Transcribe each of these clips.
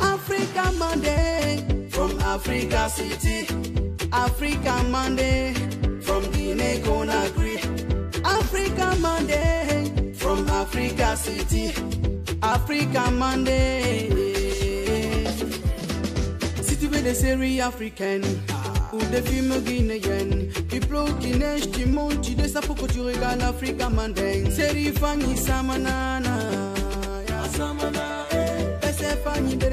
Africa Monday from Africa City. Africa Monday from Guinea Conakry. Africa Monday from Africa City. Africa Monday. City where they say re African. Ou defi me guinéenne Puis ploki neige, tu montes, tu descends Pour que tu regardes l'Afrique amandeng Seri fani samanana Samanana Pese eh. fanyi de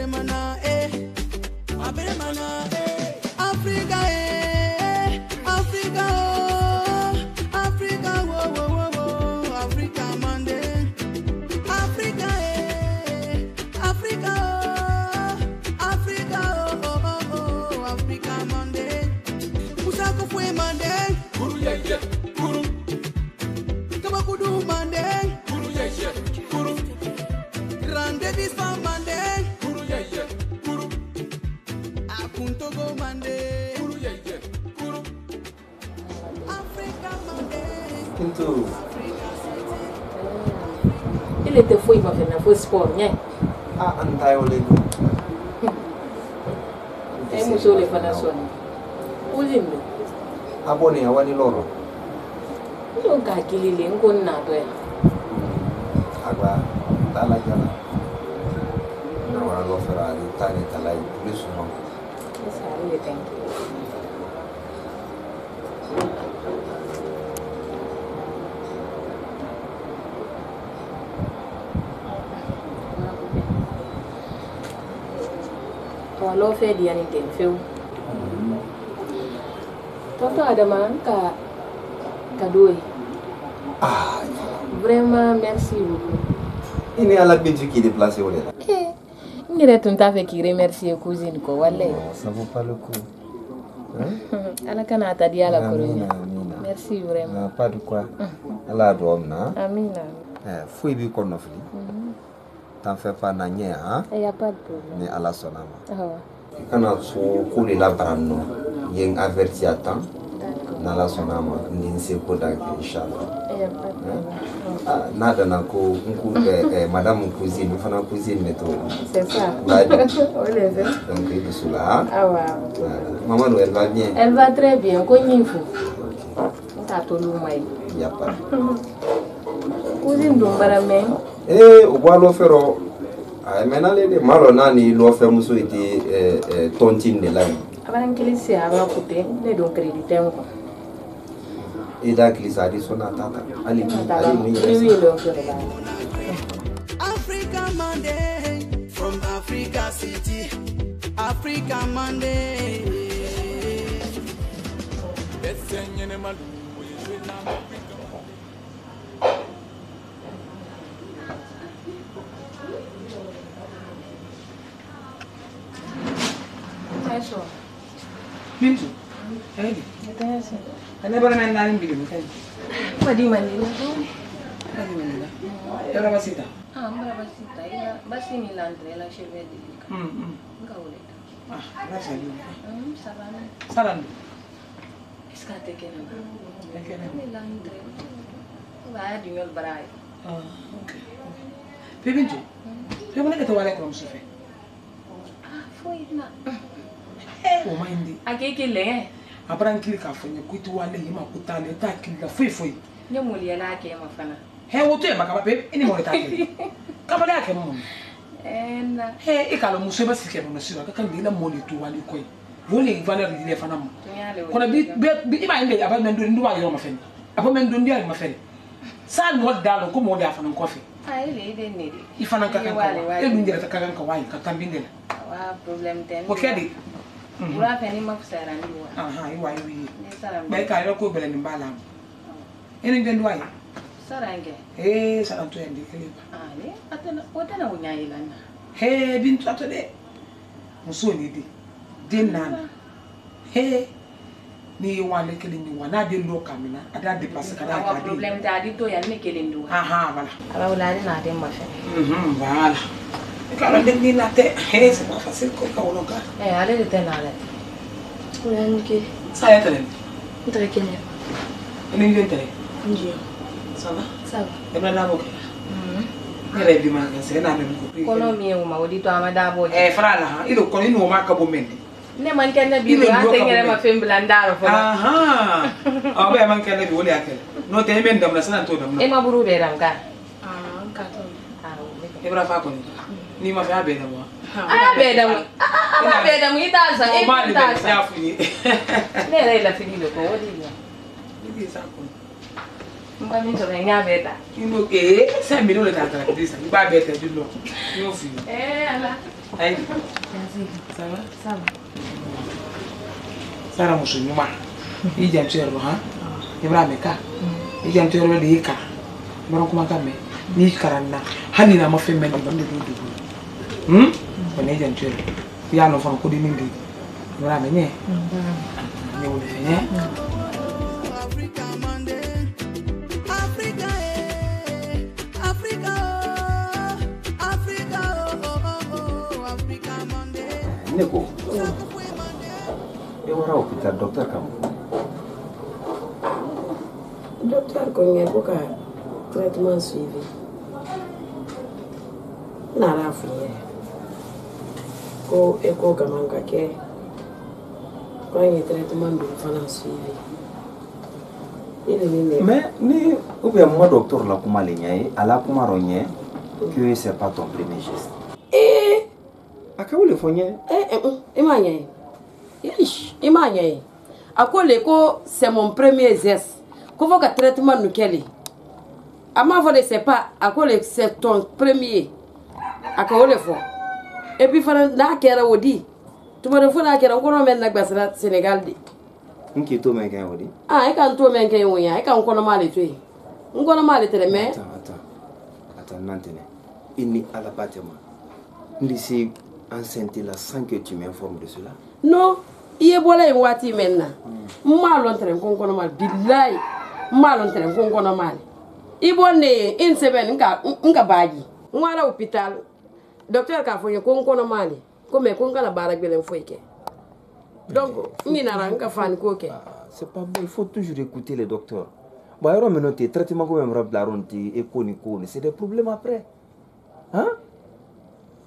sport ɲɛ ah an ta y'o muso le fana sɔnna wuli mi a bɔ nin awani lɔrɔ n y'o k'a kili le n ko n natɔ yan agba ta la jala n nana lɔ fɛrɛ ani ta ni kala ye tulu suma. Yes, thank you. love dia ni ten feu tonton ada n ka kado ye ah. vraiment merci beaucoup Ini ni ala bin tu k'i déplacer o de la n yɛrɛ tun t'a fe k'i remercier cousine kɔ walayi oh, ça vaut pas le coup ala kana ta di ala kɔrɔ merci vraiment ah, pas de quoi mm. ala y'a na. Amina. Eh, fui b'i kɔ nɔfili t'an fɛ pas na ɲɛ han ni ala sonama. Oh. kana so eh, ah, ko eh, eh, de labara nɔ ye n averti a tan n'ala sɔnna a ma ni n se ko dan kɛ inshallah n'a dana ko n ko madamu cousine n fana cousine bɛ to donc i dusu la ah, mamadu elle va bien elle va très bien ko ɲi fo n t'a t'olu ma ye yapa cousine don bara mɛn ee o bɔ alɔ fɛrɛ mɛ n'ale de maa dɔ n'a ni lɔfɛmuso yi ti tɔnti de la yen. a b'an kelen se a b'a ko tɛ ne don kiredi tɛ n kun. e da hakili sa a de sɔnna a t'a ta hali bi ale min yɛrɛ sa. Africa Monday from Africa City Africa Monday. Bɛsɛ ɲɛnɛma don o ye Eso. Bintu. Ehi. Kana bara nan nan che kai. Ba di mani na to. Ba di mani na. Tara eh, basita. Ah, mara basita. Ila basi Milan tre la cheve di. Mm. mm. Nga ule. Ah, na sali. Mm, salam. Salam. Iska tekena. Tekena. Milan tre. Ba di mel barai. Ah, okay. Pe bintu. Pe mo ne ka tawale ko mo sofe. Ah, foi na. o ma ɲi de a k'e kelen a bara n kili k'a fɔ n ye ko i tɛ wale ye ma ko t'ale i t'a kili la foyi foyi ne moliyala a kɛ ma fana he o to yen makaba pe i t'a kɛ kabali a kɛ mun na he e k'a lɔ muso bɛ sigi kɛmɛ nɔsi la ka kan de i la mɔ de to wale kɔ ye o de ye valeur di ne fana ma kɔnɔ bi i b'a ye a bɛ mɛ dɔɔni n'u b'a yɔrɔ ma fɛnɛ a bɛ mɛ dɔɔni n'u y'a yɔrɔ ma fɛnɛ saa mɔ da lɔ ko mɔ de y'a fana kɔfɛ i fana ka kan ka wa e dun yɛrɛ ka kan ka wa ye ka kan bin de la de wula mhm. fɛ ni ma fisayara ni wa i wa i ye bɛɛ ka yɔrɔ ko bɛlɛ nin b'a la e ni den do ye sara n kɛ ee sara n to yan di kelen ba o tɛna o ɲa yela na hee bi n tɔ to dɛ muso ni de den nana hee ni ye wale kelen ye wa n'a den dɔ kamina a da depase ka n'a baden problème tɛ a di to yan ne kelen do wa ahan voilà a b'a a ni n'a den ma fɛn mhm, voilà Kalau dia ni nate, hei semua kasih kau kau nak. Eh, ada eh, di tengah ada. Ulan ke? Saya tadi. Tadi kini. Ini dia tadi. Iya. Sama. Sama. Emang dah bukan. Nere bi manga se na nem ko. Kono mi e uma odi to amada bo. Eh frala, ido kono inu ma ka bo mende. Ne man kende bi wa te ngere ma fem blandaro fo. Aha. Abe man kende bi wole akel. No te men dam na sana to dam na. E ma buru be ram ka. Ah, ka to. Ah, e bra fa kono. nima bya beda mwa aya ah, beda mwa aya ah, beda mwa itaza e itaza ya funyi ne ne la funyi lo ko wodi ya ni eh, sa ko mba mi ntola nya beda ino ke sa mi lo le ta ta ti sa mba beda du lo ni o fi eh ala ai ça va ça va sara musu nyuma ija mtero ha ibra meka mm. ija mtero de yika mara kuma ka me ni karanna hanina mafembe de bandu dudu hmm wani ejan chere ya no ko di mingi mura me nye nye nye Neko, e wara opita docteur kam. Docteur ko nge ko ka traitement Nara ko ekogaman ka kɛ ko an ye traitement don fana su ye ni ou bien moi docteur la kuma le ɲɛ ye a kuma rɔ ɲɛ que c'est pas ton premier geste eh a ka wele fɔ ɲɛ eh i m'a ɲɛ ye i m'a ɲɛ ye a ko le ko c'est mon premier geste ko fɔ ka traitement nu kɛ le a m'a fɔ de c'est pas a ko le c'est ton premier a ka o le fɔ et puis fana n'a kɛra o di tuma dɔ fo n'a kɛra n kɔnɔ bɛ na gbasira senegal de n k'i to mɛn kɛ o di ah e ka n to mɛn kɛ o ya e ka n kɔnɔma de to yen n kɔnɔma de tɛrɛ mɛ attends maintenant i ni ala ba tɛ ma n de se enceinte la sans que tu m'informes de cela non i ye bɔla yen waati mɛn na hmm. n m'a lɔn tɛrɛ ko n kɔnɔma bilayi n m'a lɔn tɛrɛ ko n kɔnɔma de i bɔ ne ye une semaine n ka n ka baaji n wara hôpital docteur k'a fɔ n ye ko n kɔnɔma le ko mɛ ko n kana baara gɛlɛn foyi kɛ donc n eh, ɲinara eh, n ka fani ko kɛ ah, c'est pas bon il faut toujours écouter les docteurs bon yɔrɔ min tɛ traitement ko mɛmra bilarɔ n tɛ e ko ni ko ni c'est des problèmes après hein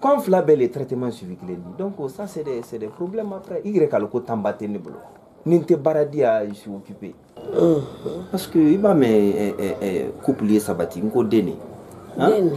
comme fila bɛɛ le traitement suivi kelen ni donc oh, ça c'est des c'est des problèmes après i yɛrɛ k'a lɔn ko tanba tɛ ne bolo ni n tɛ baara di yan je suis occupé mhm. parce que i b'a mɛn eh, couple ye sabati n ko den de. den de.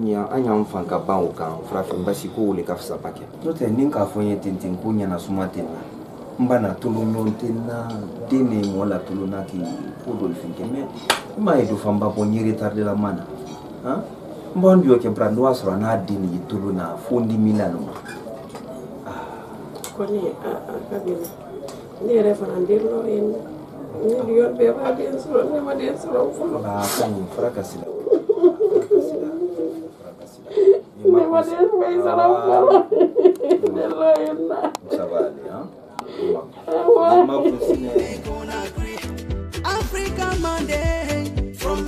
an ka ban o kan farafin basi ko wele ka fisa k'a fɔ ye tenten ko suma na n bana tolo ɲɔgɔn tɛ na na k'i ko n m'a ye do fanba bɔ n ye retardé la n'a de ye na a ka ne yɛrɛ fana den dɔ ye ne diyɔrɔ bɛɛ b'a den ne ma den sɔrɔ fɔlɔ. ka ɲi fara ka يمدين في سرفل الله ينا سوالي ini. ما ah. ya. Africa Monday from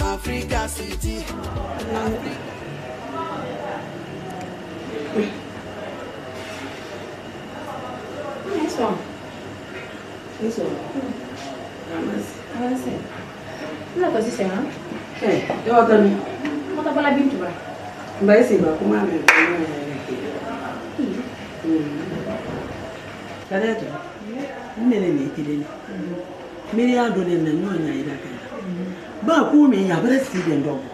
Nice one. Nice one. Nice. Nice. Kenapa sih sayang? Hei, jawab tadi. Mau tambah coba. Basi ba kuma mai gani ya rake. Kare to. Mene ne ki dai? Mene ya dole nan non ya ida kai. Ba ku me ya bar si den dogo.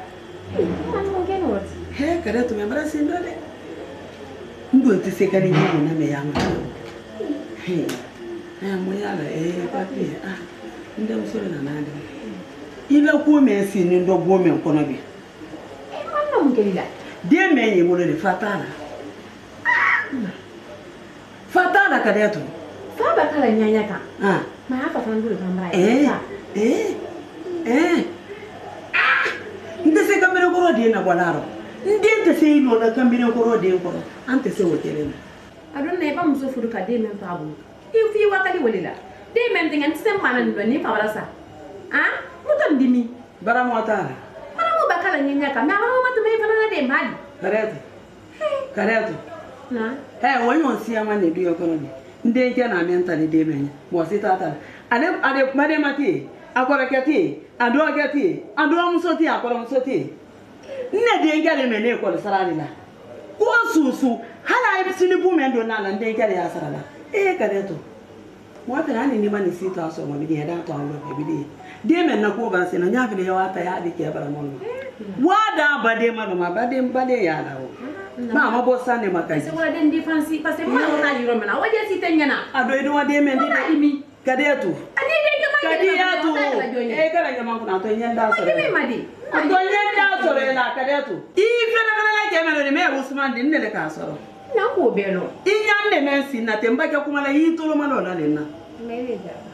He kare to me bar si dole. Ndo ti se kare ah, ni na me ya ma. He. Eh mo ya la eh papi ah. Ndo musore na nada. Ile ku me si ni dogo me kono bi. Eh wannan gilla. den bɛ yen bolo de fa t'a la fa t'a la ka dɛ to fa bɛ k'a la ɲaɲa kan mɛ a fa fana bolo kan bara ye n tɛ se kanberekɔrɔ den na bɔla rɔ n den tɛ se i nɔ na kanberekɔrɔ den kɔrɔ an tɛ se o kelen na a don na i ah, ba muso furu ka den min to a bolo i f'i wakali wele la den bɛ n tɛgɛ n tɛ se maa la nin dɔn ni fabara sa n tɛ n dimi baramɔgɔ t'a la baramɔgɔ bɛ k'a la ɲɛɲa kan mɛ a baramɔgɔ também falando de mal. Correto. Correto. Eh, wọ́n yóò sí àwọn ènìyàn yóò kọ́nà ni. Ndị nke na-amị nta ni dị emenye, ma a tata. Ade ade mmadụ ma tie, akwara a tie, adụ ọke tie, adụ ọmụsọ tie, akwara ọmụsọ tie. Nne dị nke na-eme na-ekwọrọ sara adịla. Kwuo susu, ha na-ebisi n'ibu mendo n'ala ndị nke ya asara la. Ee, correto. na isi ịtọ asọ ya da atọ ahụ ya. de men na ko ban se na nya bile yawa ta ya de ke bara mon wa da ba de ma ma ba de ba de ya da wo ma ma bo sa ne makaji se wa de ndi fansi parce que ma na yiro mena wa je si tenya na ado edu wa de men de imi kadetu ani de ke ma kadetu e kala nyama kuna to nyenda so de ma di to nyenda so re na kadetu i fere fere la ke men de me usman din ne le ka so na ko be no i nyande men si na temba ke kuma la yi tolo ma no na le na me le da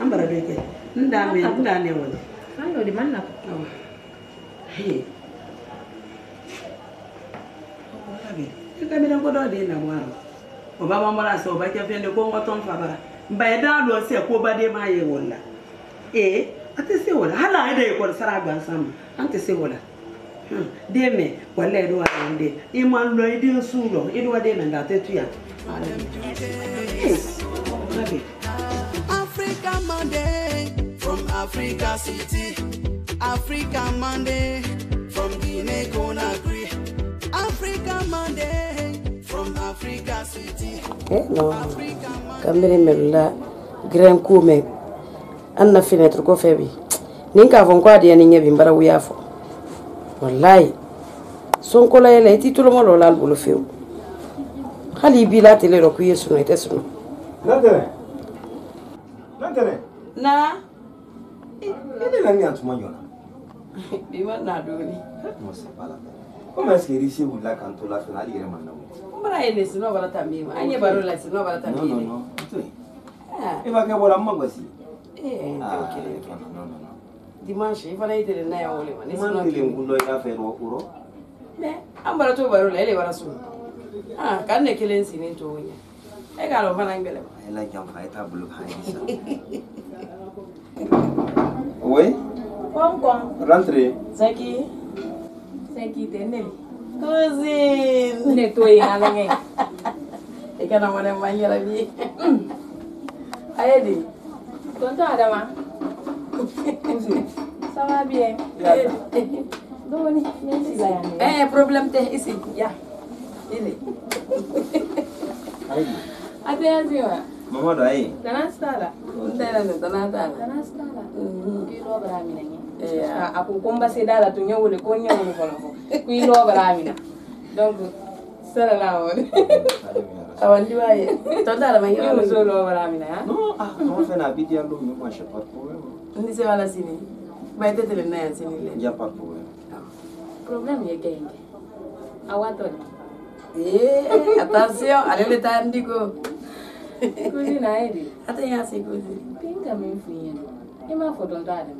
ambara beke ndame ndane wona andodi mannako di na mwana oba bambola so oba kyafende kongoto nfabara mbaye dalo se ko bade maye wona e ate se wona hala ida ko sara gba sam ante se wona hmm. edo wala nde e e iman lo idi e nsulo ido wade na ndate tuya okay. Africa Monday from Africa City. Africa Monday from Guinea Conakry. Africa Monday from Africa City. Eh no. Kamere mella gran kume. Anna finetre ko febi. Ninka von kwa dia ninye bimbara uyafo. Wallahi. Sonko la yela iti tulo mo lola albulo feu. Hali bila tele ro kuye suno ite suno ntɛnɛ na ah. i de eh, la ni yan tuma ɲɔna bi ma na dɔɔni comment est-ce eh, que Rishi wulila k'an to la fɛnɛ hali yɛrɛ ma na o n bara ye ne sinɔ bara ta min ma an ye baro la sinɔ bara ta min ye e b'a kɛ bɔra n ma gosi ee n t'o kelen dimanche i fana i tɛ n'a y'an wele ma ne sinɔ kelen n kulo i k'a fɛ dɔgɔ kɔrɔ ah k'an ne kelen sinnen to o ɲɛ e k'a पहला क्यों खाए था ब्लू खाए Oi? Como, como? Rentrei. Isso aqui? Isso aqui, entendeu? Cozinha. Nem tu aí, ninguém. É que a namorada mais Doni, nem se vai. É, problema tem mama dɔ mm-hmm. ah, ah, ah. ye kana s'a la n tɛ yɛrɛ mɛ kana t'a la kana s'a la k'i dɔ bara minɛ ɲɛ a ko ko n ba se d'a la tun ɲɛ wele ko n ɲɛ wele fɔlɔ fɔ k'i dɔ bara minɛ donc sɛnɛ la wɔri awɔ n'i b'a ye tɔ t'a la mɛ i muso dɔ bara minɛ ha non ah comment faire la vidéo l'eau mais moi j'ai pas de problème ni se va la sini ba i tɛ tɛmɛ n'a ye sini dɛ y a pas de problème problème ye kɛ in kɛ a waa tɔ de ee attention ale de taa n digo kuli na yedi hata ya sikuzi pinga mfu yedi ima foto ndade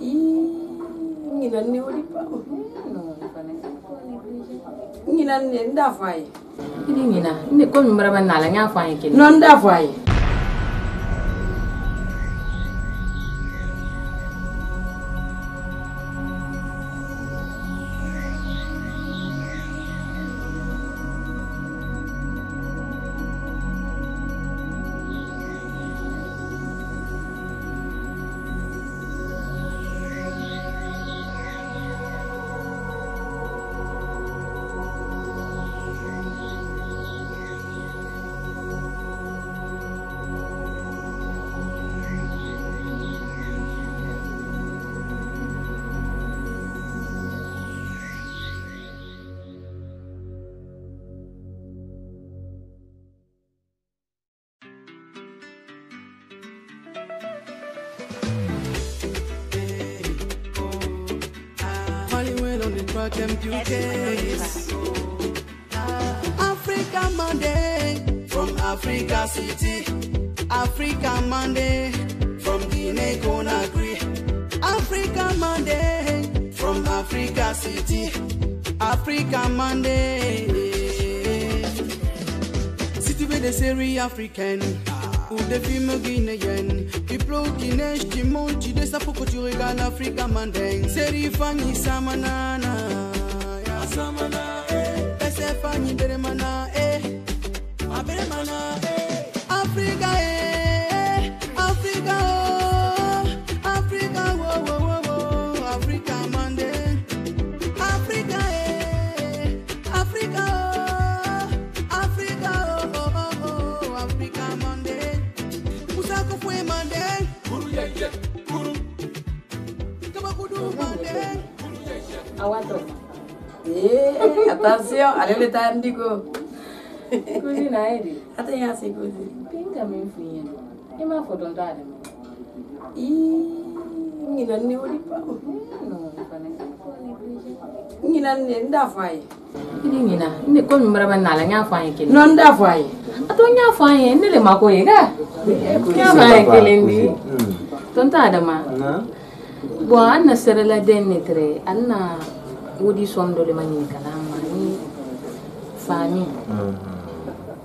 i ngina ni olipa mm, no fane ngina ne ndafaye ngina ne ko mi mara banala nya faye ke no ndafaye na ayɛ de ata yɛ asɛ kɔ si pinka me mfiri yɛ no ɛma afɔdɔ dɔ ade mo nyina nne wɔ nipa nyina nne nda afɔ ayɛ ne nyina ne kɔ nwummerɛ bɛ nala nyɛ afɔ ayɛ kele nɔ nda afɔ ayɛ ata nyɛ afɔ ayɛ ne le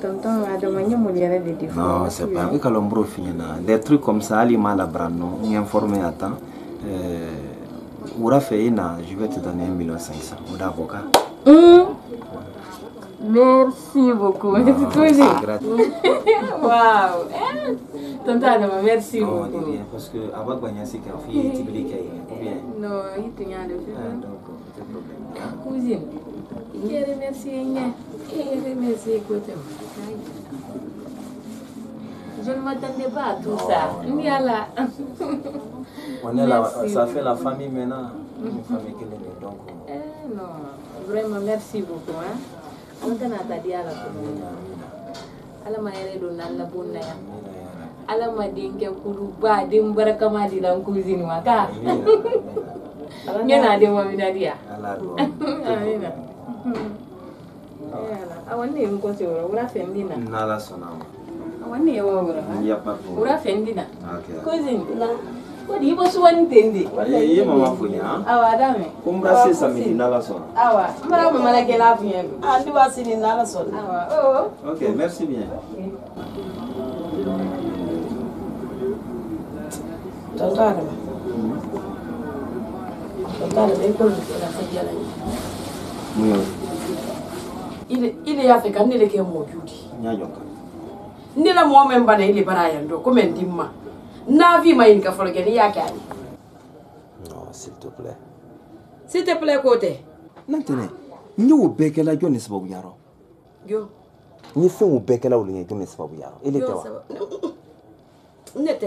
Tonton a demandé de Non, c'est pas. Oui, l'ombre hein. Des trucs comme ça, Ali informé à temps. Euh, je vais te donner 1 million. 000. avocat. Hein? Merci beaucoup. Eh, merci Waouh. merci beaucoup. parce que avant gagner, Non, il Cousine, je la. On est là, ça fait la famille maintenant. Une famille qui est donc. Eh non, vraiment, merci beaucoup. Hein. On t'a attendu à la commune. ala ma yɛrɛ don na la bon na yan ala ma denkɛ kuluba den barakama di la n kuzini wa ka ɲɛ n'a den ma minadiya amina aw ne eu bɛ kɔse o wula fɛ n bɛ na n'ala sɔnna ma aw ne ye wa wura wula fɛ n bɛ na kɔse na ko di i bɔ suwa ni ten de i ye a daminɛ se samedi ok merci bien tonton adama tonton adama i ko nin fɛ se ile ile ya fika nile ke mo judi nyanyoka nila mo men bana ile bara ya ndo ko men dimma na vi ma in ka folo gani ya ka ni no s'il te plaît s'il te plaît ko te nan tene nyi wo be kala jo ni sababu yaro yo ni fe wo be kala wo ni jo ni sababu yaro ile te wa ne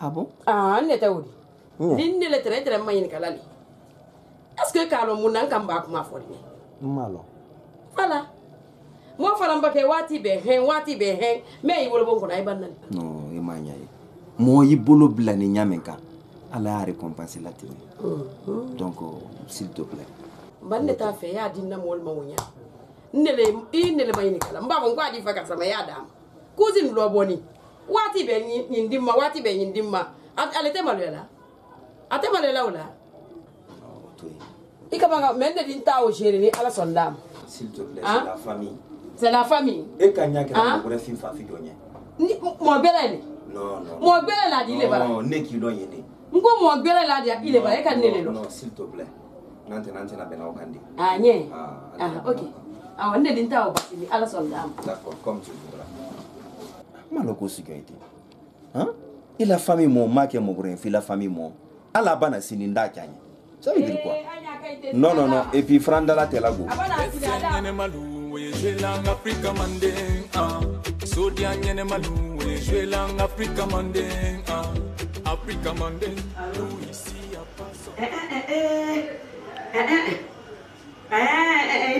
ah bon ah ne te wo ni ne le tere tere ma in kala ni est ce que ka lo mun nan kan ba kuma fo ni ma voilà mo fana bɛ kɛ waati bɛ hɛn waati bɛ hɛn mɛ y'i wolo bɔ n kɔnɔ a ye ba nali non e m'a ɲɛ ye mɔgɔ y'i bolo bila ni ɲamɛ kan ala y'a récompense la ten mm-hmm. donc euh, s'il te plaît ba ne t'a fɛ y'a di na mɔli ma o ɲɛ nele i nele ma ɲini kala n b'a fɔ n ko a di fɛ ka sama y'a d'a ma kuzi nin lɔ bɔ ni waati bɛ nin di ma waati bɛ nin di ma ale tɛ maloya la a tɛ maloya la o la i ka ban ka mɛ ne di n ta o seere ni ala sɔnna d'a ma S'il te plaît, c'est la famille. C'est la famille. Et quand il y a quelqu'un qui fait une famille, mon belle Non, non. Mon belle là, il est là. Non, ne qui l'a yéné. Ngo mon belle là, il est là. Et quand il est là. Non, s'il te plaît. Nante nante na bena okandi. Ah, nye. Ah, ah ok. Ah, ne dinta obasini. Allah soldat. D'accord, comme tu voudras. maloko sécurité hein? i la famille mo ma kɛ mɔgɔrɔ ye fi la famille mo ala bana sini nda kɛ an ye Ça veut dire quoi Non, non, non. Et puis Frandala Telago.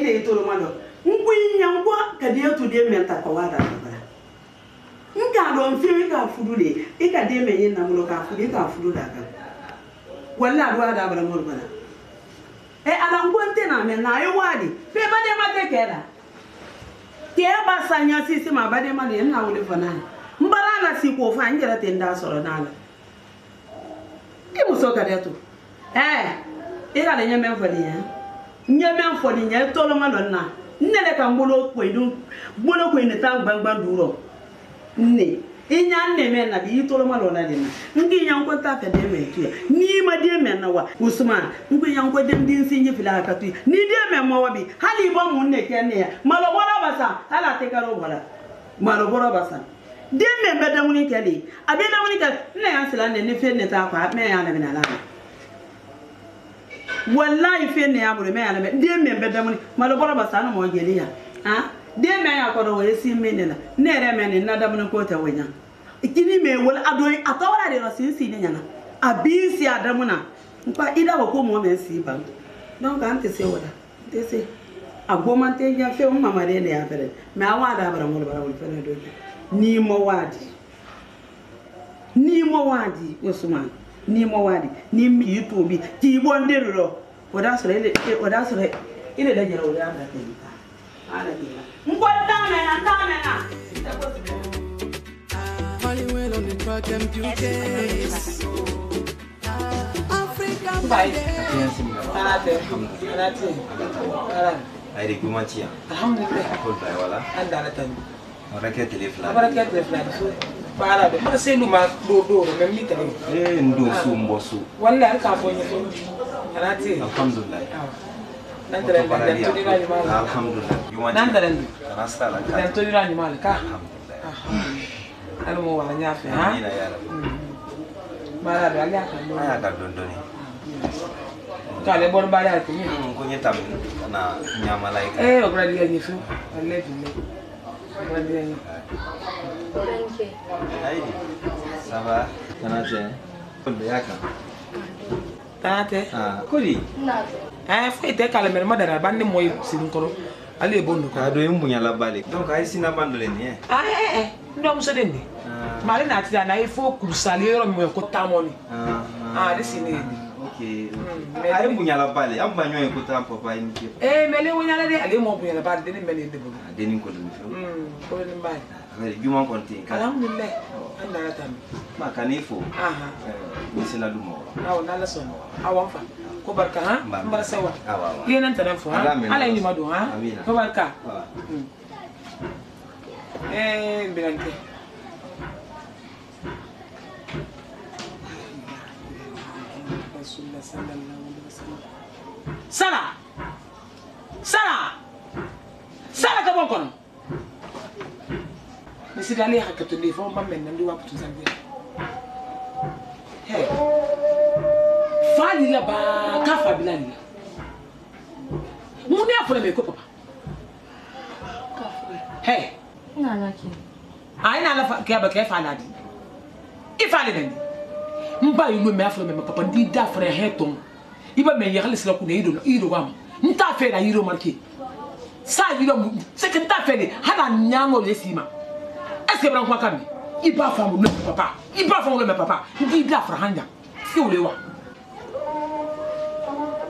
ile itolomalo nkwinya ngwa kadi etudie menta kowadadabara nka lo mfio ika afudu le ika die menye namulo ka afudu ika afudu dagaba walla aɗo aɗa abara mor bana e eh, ala ngontena men na e waɗi ɓe baɗema te keɗa ke ɓa ba sisima baɗema ne en nawole fanani mbara ala siko fa n jara ten da soro nala i muso ka de eh, eh? to e i ka le ɲɛ mɛn fɔli ɲɛ ɲɛ mɛn fɔli ɲɛ tɔlɔma dɔ na n nɛnɛ ka n bolo koyi dun bolo koyi ne taa gbangban duurɔ ne inya nna-eme na dị itolomalụla dị na ndị ya nkweta etu ya n'ime nawa usman ndị nsị nyefele akatu n'ịdị eme mmawa bi ha na igbo ụmụnne ke nne ya malụgbọrọ basa ha na-atịkara ụgbara malụgbọrọ basa dị mme kele abịa kele nna ya sịla nne nne ta akwa mee ya anabi n'ala wallahi fenne ya bụrụ mee ya anabi ndị mme mbe danwere basa anụ ma ọ ya dee mɛ y'a kɔrɔ o ye sin min de la ne yɛrɛ mɛ nin na dumuni ko tɛ o ɲa kini mɛ wele a don a tɔgɔ de yɔrɔ sin si ne ɲɛna a b'i si a damu na n pa i da ko ko mɔgɔ mɛ n si ban donc an tɛ se o la n tɛ se a goma tɛ ɲɛ fiyewu n mamaden de y'a fɛ dɛ mɛ an w'a da baramuru baramuru fɛnɛ don n'i ma w'a di n'i ma w'a di o suma n'i ma w'a di n'i mi k'i to bi k'i bɔ n den de rɔ o da sɔrɔ e de da sɔrɔ e de la ɲɛna o y'a bila ta ala k'i ay de guman ci alhamdulillah akol bay wala andala tan raket le fla raket le fla bara de mara senu ma do do ngam mi tan eh ndo su mbosu wala ka fonyo fonyo alhamdulillah nantarendilantonira ñumale ka ala ah, mo wala ñafe ha malaɗo mm. ala yakal dondoni kale bon mbaɗe ala komi mm, koñe tam na ñamalay ka e o ɓura ɗiga ñi fo alle fille ɓura ɗiga ñi aydi ça va tanate on de yakal tanate ah, kodi foyi tɛ k'ale mɛrɛ ma dara ba ne mɔ ye sini kɔrɔ ale ye bɔ nɔgɔ. k'a dɔn i munyala ba le. donc a ye sini ban dɔ le nin ye. aa ɛ ɛ n dɔgɔmuso de nin. mais ale n'a ti taa n'a ye fo kurusali yɔrɔ min ko taamɔni. ale sini ye nin. a ye munyala ba le an ba ɲɔgɔn ye ko taa papa ye nin kɛ. ee mais ale munyala de ale mɔ munyala ba de ne bɛ ne de bolo. a denni kɔni bɛ fɛn. kolo ni ba ye. juma kɔni tɛ yen. alhamdulilayi an nana tan. ma ka n'i fo. n bɛ se ladon mɔgɔ la. awɔ n'ala sɔnna awɔ n fa. ko barka ha mbara sawa liya nan tanam fo ha ala ni madu ha ko barka eh bilante sala sala sala ka bon kono mi sidali hakkatolli fo mbammen nan ndi waptu sandir hey fa lila ba ka fa bila lila mun y'a fɔra mɛ ko papa hɛ a ye n'ala kɛ ba kɛ fa la di i fa le bɛ di n ba yi lo mɛ a fɔra mɛ papa n t'i da fɔra hɛ tɔn i bɛ mɛ yagali sira kun na i do i do ma n t'a fɛ la i do marqué sa yi dɔ c'est que n t'a fɛ de hali a ɲaŋɔ de si ma est ce que bɛ na kuma kan bi i b'a faamu lo mɛ papa i b'a faamu lo mɛ papa n t'i da fɔra han jan i wele wa.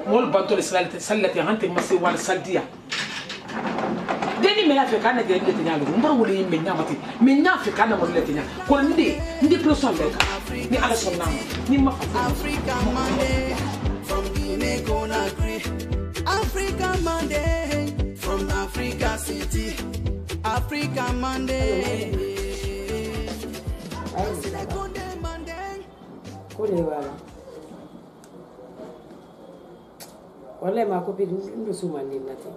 mol bantole sallati hante masi wal saldiya deni mena fe kana de lete nyaalo mbar wole yimbe nyamati me nya fe kana mo lete nyaa ko ndi ndi plus son leka ni ala son nam ni ma Africa Monday from Guinea Conakry Africa Monday from Africa City Africa Monday Ko le wala wallahi ma copine ɗum ɗo sumani na few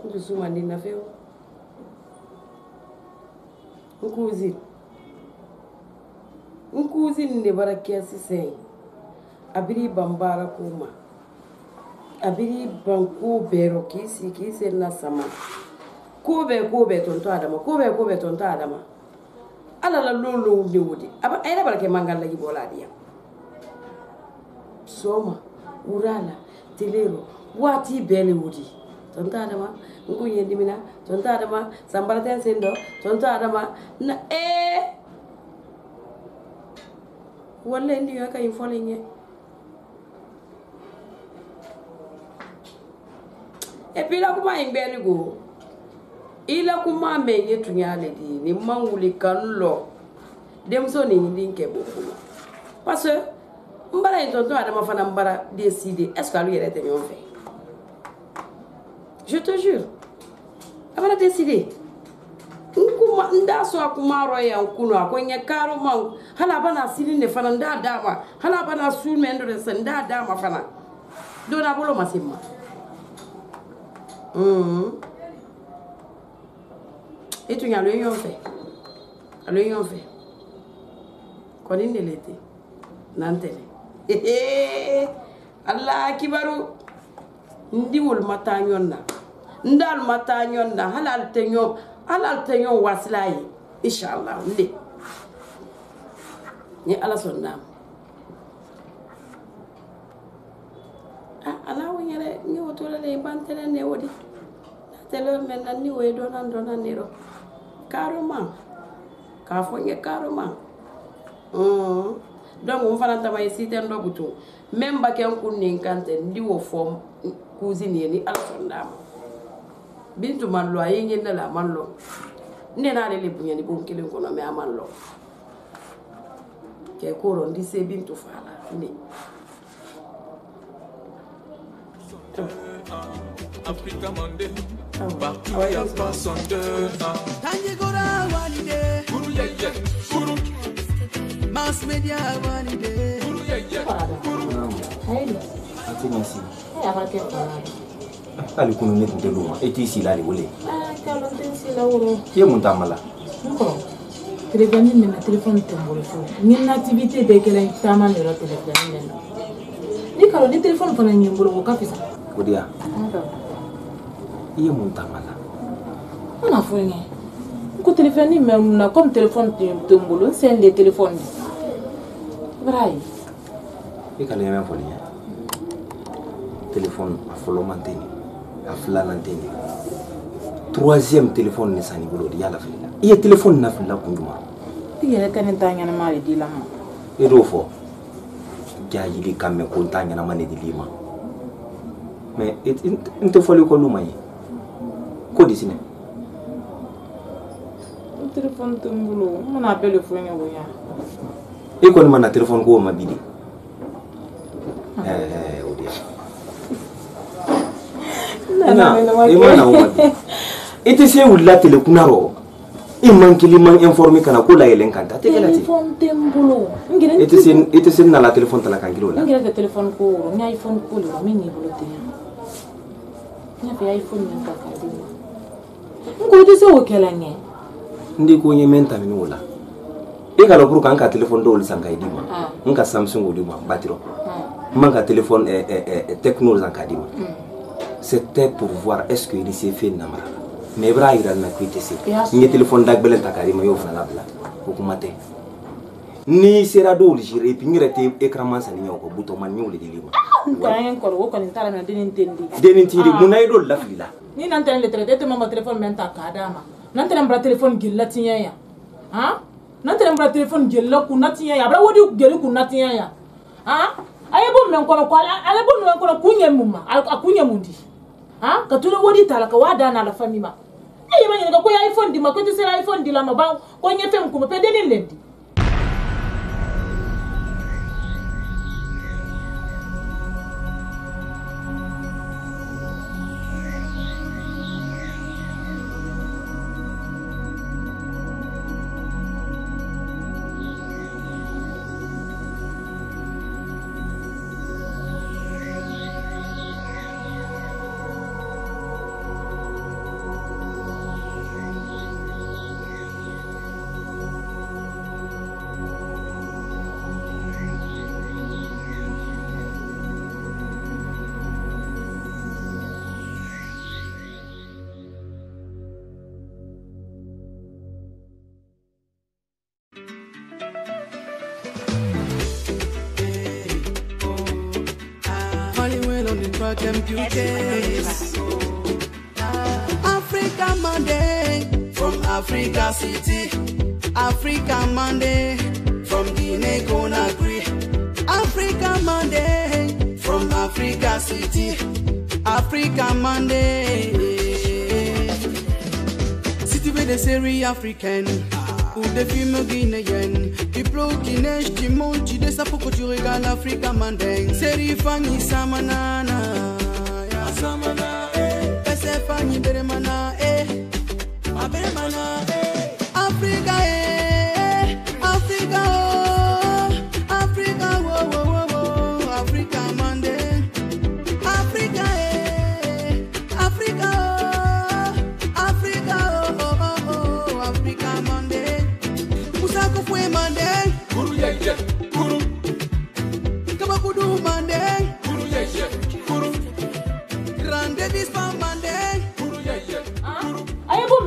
ɗum ɗo sumani na few n cousin ne bara kesi sen abiri bambara kuma abiri ban ko bɛɛrɔ k'i si k'i sama ko bɛɛ ko bɛɛ tonto adama ko bɛɛ tonto adama ala la lon lon ne wo de a yɛrɛ bara kɛ mangan soma wura la telero waati bɛɛ le wuri tonto adama n kun ye dimina tonto adama sanbarata n sen dɔ tonto adama na ee eh! wala n diŋa ka ɲi fɔ le ɲɛ e epi i la kuma ɲi gbɛɛli go i la kuma mɛ n ye tun y'a le di ni man wuli kanu lɔ denmuso ni ɲi din kɛ bo fula parce que mbara ye tonton adama fana mbara décidé est ce que yɛrɛ tɛ ɲɔgɔn fɛ je te jure a fana décidé nkuma n da sɔn a kuma rɔ yan kunu a ko ɲɛ kaaro ma hali a bana sini de fana n da d'a ma hali a bana su mɛn dɔ de sɛ n da d'a ma fana don mm-hmm. a bolo ma se ma i tun ye alo ye ɲɔgɔn fɛ alo ye ɲɔgɔn fɛ kɔni de le ten n'an tɛ dɛ allah akibaru ndi wol mata ɲon na ndi al mata ɲon na hali al tɛ ɲɔn hali al tɛ ɲɔn wasila ye inshallah le ni ala sɔnni n'a ma ala wo yɛrɛ ni o la de ban tɛlɛ ne o de n'a tɛlɛ mɛ na ni o ye dɔnna dɔnna ne rɔ kaaroma k'a fɔ n ye kaaroma mm. donc n fana tama ye si tɛ n dɔ butu même ba kɛ n kun nin kan tɛ n di o fɔ kuzi nin ye ni ala sɔn d'a ma bintu ma lɔ a ye ɲɛ ne la a ma lɔ ne n'ale le bonya ni bon kelen kɔnɔ mais a ma lɔ kɛ ko rɔ n ti se bintu fa la ne. Africa Monday. Bakuya Sunday. Tanjigora Walide. Guru Yeye. Guru mass media validé. hali kunu ne tun tɛ don ma e t'i sila de wele i ye mun taama la telefɔni mɛna telefɔni tɛ n bolo so ni nativité bɛɛ kɛla taama nɔrɔ telefɔni de na ni kalo ni telefɔni fana ɲɛ n bolo o ka fisa o de ya i ye mun taama la n kana fɔ n ye ko telefɔni mɛ mun na comme telefɔni tɛ n bolo n sen de telefɔni de ibrahim i e kana ye mɛn fɔ nin ye telefɔni a fɔlɔ man tɛ nin a filanan tɛ nin troisième telefɔni nin sanni bolo o de y'a lafili la i ye telefɔni nafilila kun juma i yɛrɛ tɛ nin ta ɲɛnama de di la ma i e t'o fɔ jahili ka mɛn ko n ta ɲɛnama de dil'i ma mais e n tɛ fɔli k'olu ma ye ko di sinɛ telefɔni tɛ n bolo n bɛna bɛɛ de fɔ n ye bonya i kɔni mana telefɔni ko ma bi de eh, eh, o de i ma na o ma bi i tɛ se wulila tele kunna rɔ e i man kili man informé kana ko layɛlɛn kan ta tɛ kɛla ten téléphone tɛ n bolo i tɛ se i tɛ se n nala téléphone ta la kan kiri o la n gɛrɛ fɛ téléphone ko wɔrɔ n ye iphone ko de la min n'i bolo tɛ yan n y'a fɛ iphone min ta k'a di ma n ko i tɛ se k'o kɛla ɲɛ n de ko n ye mɛ n ta min o la e kana pour kan ka téléphone dɔw san ka di ma ah. n ka samsung o di ma batiri ah. n man ka téléphone eh, eh, eh, techno san ka di ma hmm. c'était pour voir est ce que il s'est fait namara mais i b'a yira na ko i tɛ se n ye téléphone da gbɛlɛn ta ka di ma i y'o fana labila o kuma tɛ n'i sera dɔw de gérer et puis n yɛrɛ tɛ écran man sanni ɲɛ o kɔ butɔn man ah, n y'o de di ma. n kalan ye n kɔrɔ o kɔni t'a la mɛ den tɛ n di. den t'i di mun na e dɔw lafilila. ni n'an tɛ n lettre e tɛ mɔn ma téléphone mɛ n ta k'a d'a ma n'an tɛ n bara téléphone gilila tiɲɛ yan. nan tɛnɛ bila telefɔni jelila kun na tiɲɛ ye a bɛ wodi jeli kun na tiɲɛ ye han a ye bɔ minɛn kɔnɔ ko ale bɔ minɛn kɔnɔ kun ye mun ma a kun ye mun di han ka tulu wodi t'a la ka waa d'a na la fami ma e yɛ ma ɲininka ko iphone di ma ko i tɛ se iphone di la ma ban ko n ye fɛn kun bɛ pe denni le di computers. Africa Monday from Africa City. Africa Monday from Guinea Conakry. Africa Monday from Africa City. Africa Monday. City where they say African défume guinéenne Tu pleut, tu neige, tu montes, tu descends que tu regardes l'Afrique à Mandeng Seri Fanny Samanana eh Pese Fanny Beremana, eh Beremana,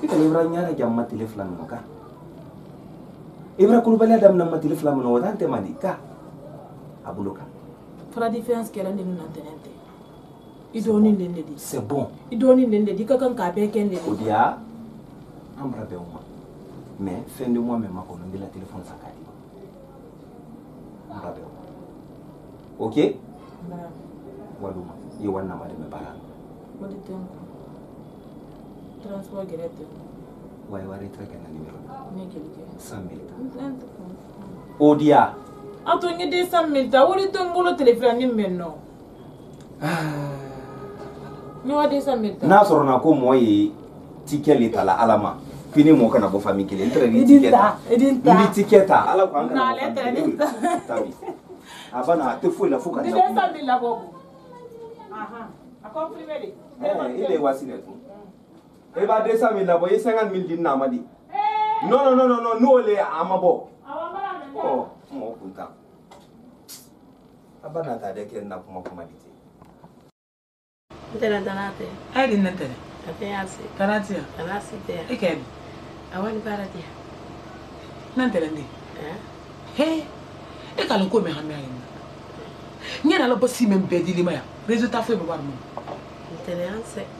Kita ibra nyara jamma tile flam noka. ibra kulubali adam namma tile flamino wotante mani ka abulo kan fana différence kɛra ndenu nuna tɛ i Ido ni de di Se bon Ido ni len di i ka kan k'a bɛɛ kɛ n de o di ya me bara bɛn ma ma kɔnɔ n la téléphone san k'a di an ma ok Waduma. Iwan nama dɛmɛ baara transport gɛrɛ tɛ wayi wari tɛ kɛ na ni yɔrɔ ne kele kɛ san mille tan o diya a to ɲɛ den san mille tan wari to n bolo telefila ni mɛ nɔ ɲɛ wa den san mille tan n'a sɔrɔ na ko mɔ ye tikɛ le ta la ala ma k'i ni mɔ kana bɔ fami kelen n tɛrɛ ni tikɛ ta n bi tikɛ ta ala ko an kana bɔ fami kelen a bana a tɛ foyi la fo ka taa kun. diden san mille labɔ kun. a confirmé de. ɛ e de ye waati de tun. e b'a deux cent mille labɔ i ye cinquante mille di n na ma di non non non non n'o oh, ah, ah le a ma bɔ ɔ mɔgɔ kun tan a ba na taa dɛ kɛ na kuma kuma di ten. n tɛnɛ tana tɛ. a ye di ne tɛnɛ. a tɛ y'a se. tana ti yan. tana si tɛ yan. e kɛ di. a wari baara di yan. n'an tɛnɛ di. he e ka nin ko mɛn hami a ye n na. n yɛrɛ la bɔ si mɛ bɛɛ di li ma yan résultat foyi ma bɔ a ma. ntɛnɛn an sɛ.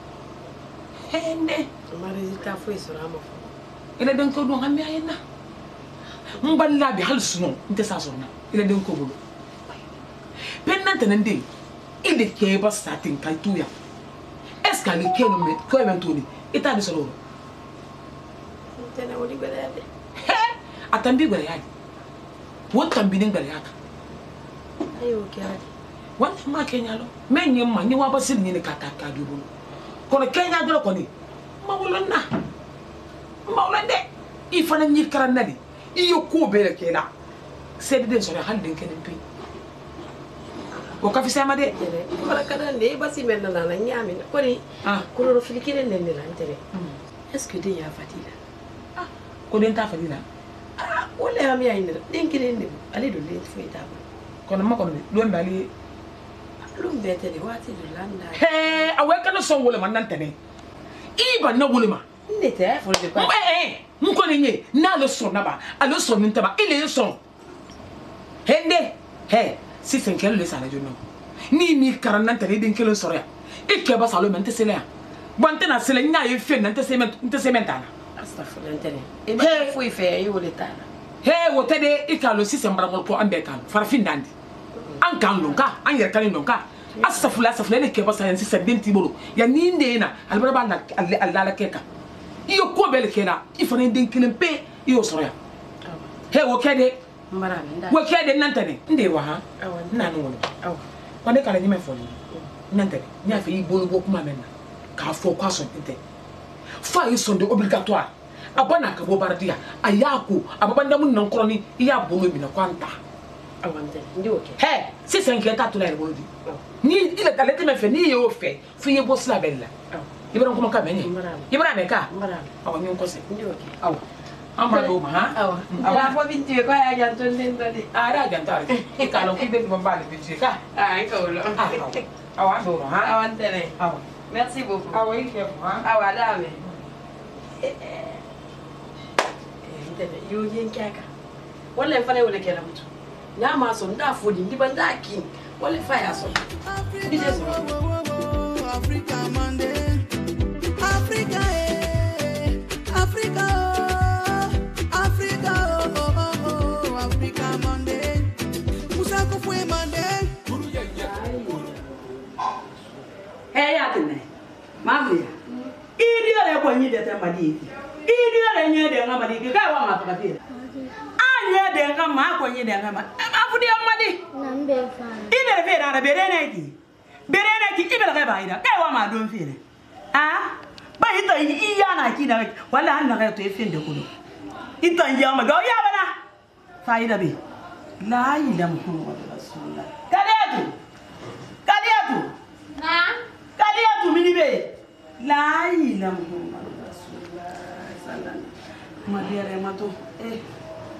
hende marita foyi e sɔrɔ a ma fɔ ila den ko don an bɛ a ye na n balila bi hali sunɔ n tɛ s'a sɔrɔ na ila den ko bolo pɛnna tɛnɛ den i de kɛ i ba sa ten ka i t'u yan est ce que ale kɛ nin mɛ kɛ mɛ t'o de i t'a de sɔrɔ o la. tɛnɛ o de gbɛlɛya dɛ. a tan bi gbɛlɛya de o tan bi ni gbɛlɛya kan. a y'o kɛ a de. wa ne ma kɛ ɲa lɔ mɛ n ye ma n ye wa ba seli ɲini ka ta k'a di i bolo. kono keña dole koni mawlan na mawlan de i fana ñi karan nadi i yo ko bele kela sedi den sore hal den kenen pi o kafi sema de wala kada ne basi men na na nyami koni ah. kono ro filikire nen ni lan tere hmm. est ce que den ya fatila ah ko den ta fatila ah wala ya mi ayinira den kire ne ale do le foyi ta kono ma kono don dali Hey, awe kana sɔn wolo ma nan tɛnɛ i ba na wolo ma. n de tɛ fɔlɔ de kɔ. ɛɛ n eh, eh, kɔni ye n'ale sɔnna ba ale sɔn ni taba e le ye sɔn. hɛ n de hɛ sisan kɛlɛ de sara joona n'i m'i kara nan tɛnɛ i den kelen sɔrɔ yan i kɛ ba salo mɛ n tɛ se la yan bɔn n tɛna se la n y'a ye fɛn na n tɛ se mɛ n tɛ se mɛ t'a la. asafurulayi n tɛ dɛ e ma foyi fɛ i y'o de t'a la. hɛ o tɛ de i k'a lɔ sisan barakɔrɔ ko an bɛɛ k'a lɔ farafin dan de. an k'an lɔn ka an yɛrɛ kalen lɔn ka a safula safula ne e kɛba sa yan sisan den t'i bolo yan ni n den na ale b'a na a lala kɛ kan i ye ko bɛɛ de kɛ na i fana ye den kelen pe i y'o sɔrɔ yan he o kɛ de o kɛ de nan tɛ dɛ n de wa han n na ni wɔlɔ wa ne kala ɲɛmɛ fɔli nan tɛ dɛ n y'a fɛ i bolo bɔ kuma mɛn na k'a fɔ k'a sɔn tɛ fa ye sɔn de obligatoire a ba n'a ka bɔ baara di yan a y'a ko a baba ndamu nankɔrɔni i y'a bolo minɛ k'an ta. hɛ sisan kɛ t'a to la yɛrɛ bolo bi ni i la kalite mɛ fɛ n'i y'o fɛ f'i ye bɔ sira bɛɛ de la i bɛ dɔn kuma ka mɛ ne i bɛ na mɛ ka awɔ ɲɔgɔn kɔsɛ awɔ an bɔra dɔw ma han awɔ n'a fɔ bi tiɲɛ k'a y'a janto ne dɔ de a y'a janto a ye e k'a lɔn k'i bɛ tuma b'ale bi tiɲɛ ka aa e ka o lɔ awɔ an b'o ma han awɔ n tɛnɛ awɔ merci beaucoup awɔ i kɛ fɔ han awɔ a d'a mɛ n tɛnɛ i y'o ye n kɛ a kan wala n fana y'o de kɛ la muso. nyamaso ndafudi ndiba ndakini wale fayaso ndijezo Africa Monday Africa eh Africa oh Africa oh oh oh, oh. Africa Monday Musako fue Monday Hey atene Mavia Idio le kwa nyide temadi Idio le nyide ngamadi kwa wa matokatira nwe den ga ma ko nyi den ga ma ma fu dia ma di nan be fa ibe fe da da bere ne ki bere ne ki ibe ga ba ida kai wa ma don fe ne ah ba ita yi iya na ki da wala an na ga to fe de kulo ita yi ma ga ya bana fa ida be la yi da mu ko rasulullah kaliyatu kaliyatu na kaliyatu mini be la yi da mu ko rasulullah sallallahu alaihi wasallam ma dere ma to eh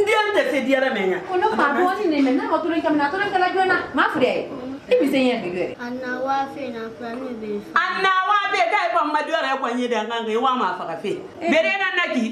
ndị ntị si diara m nya ono ma bụ onye na-eme na ọtụrụ nke m na atụrụ nke lajụọ na ma fụrụ ya ibise ihe bigere anawa fe na kwanu be anawa be dai kwa mmadu ara kwa nyi da nganga iwa ma faka fe bere na naki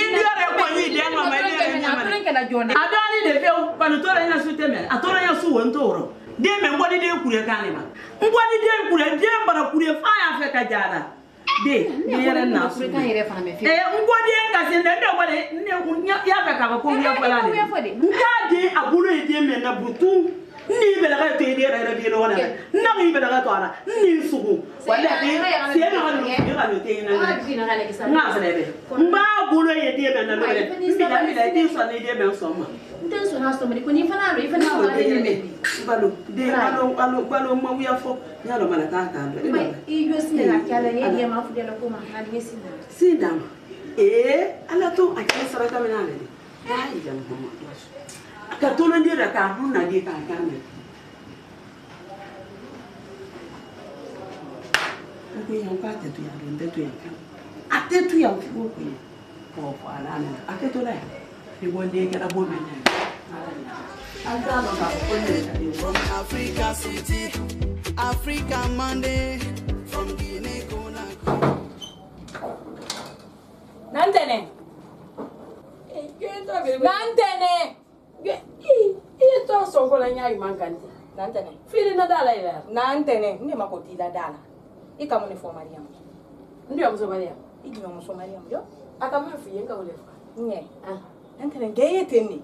indi ara kwa nyi da nganga ma bere na atụrụ nke lajụọ na adani de fe panu tora nya su teme atụrụ nya su won toro de me ngwadi de kure kanima ngwadi de kure de mbara kure fa ya fe ka jana de ne yɛrɛ na sugu ɛɛ n bɔden ka se n tɛ n tɛ bɔ dɛ n y'a fɛ k'a fɔ ko n y'a fɔ la de n t'a den a bolo ye den mɛ n na butun. ni belaga to ni ra e ra bi lo wana na ni belaga to ara ni sugu wala ke se na ga ni ga ni te na na sa ne be mba gulo ye de be na e lo be mi da mi da ti so ne de be so ma nte so na so me ko ni fa na ro ifa na wala de be balo de balo balo balo ma wi afo nya lo mala ka ka do i jo si na kala ye de ma fu de lo ko ma na ni si na si da ma eh ala to a ke saraka me na le ai jamu ma ka tolondira ka hunade ka karna okoyan ko a tɛ to yan dɔn n tɛ to yan kan a tɛ to yan fiyewu ko yan ɔ fɔ ala nana a tɛ to la yan ni bɔ den kɛra bɔ min na an t'a dɔn k'a fɔ ko ne yɛrɛ de bɔ. Africa city Africa Monday from Guinea Conakry. Nantɛnɛ. Eh, Nantɛnɛ. i ye tɔn sɔnko la n y'a ɲuman kan tɛ n'an tɛ ne fili na da la yɛrɛ n'an tɛ ne ne ma ko t'i la da la i ka mun de fɔ mariyamu n jɔ muso mariyamu i jɔ muso mariyamu jɔ a ka min f'i ye n ka o de fɔ n yɛ n'an tɛ ne gɛ ye ten de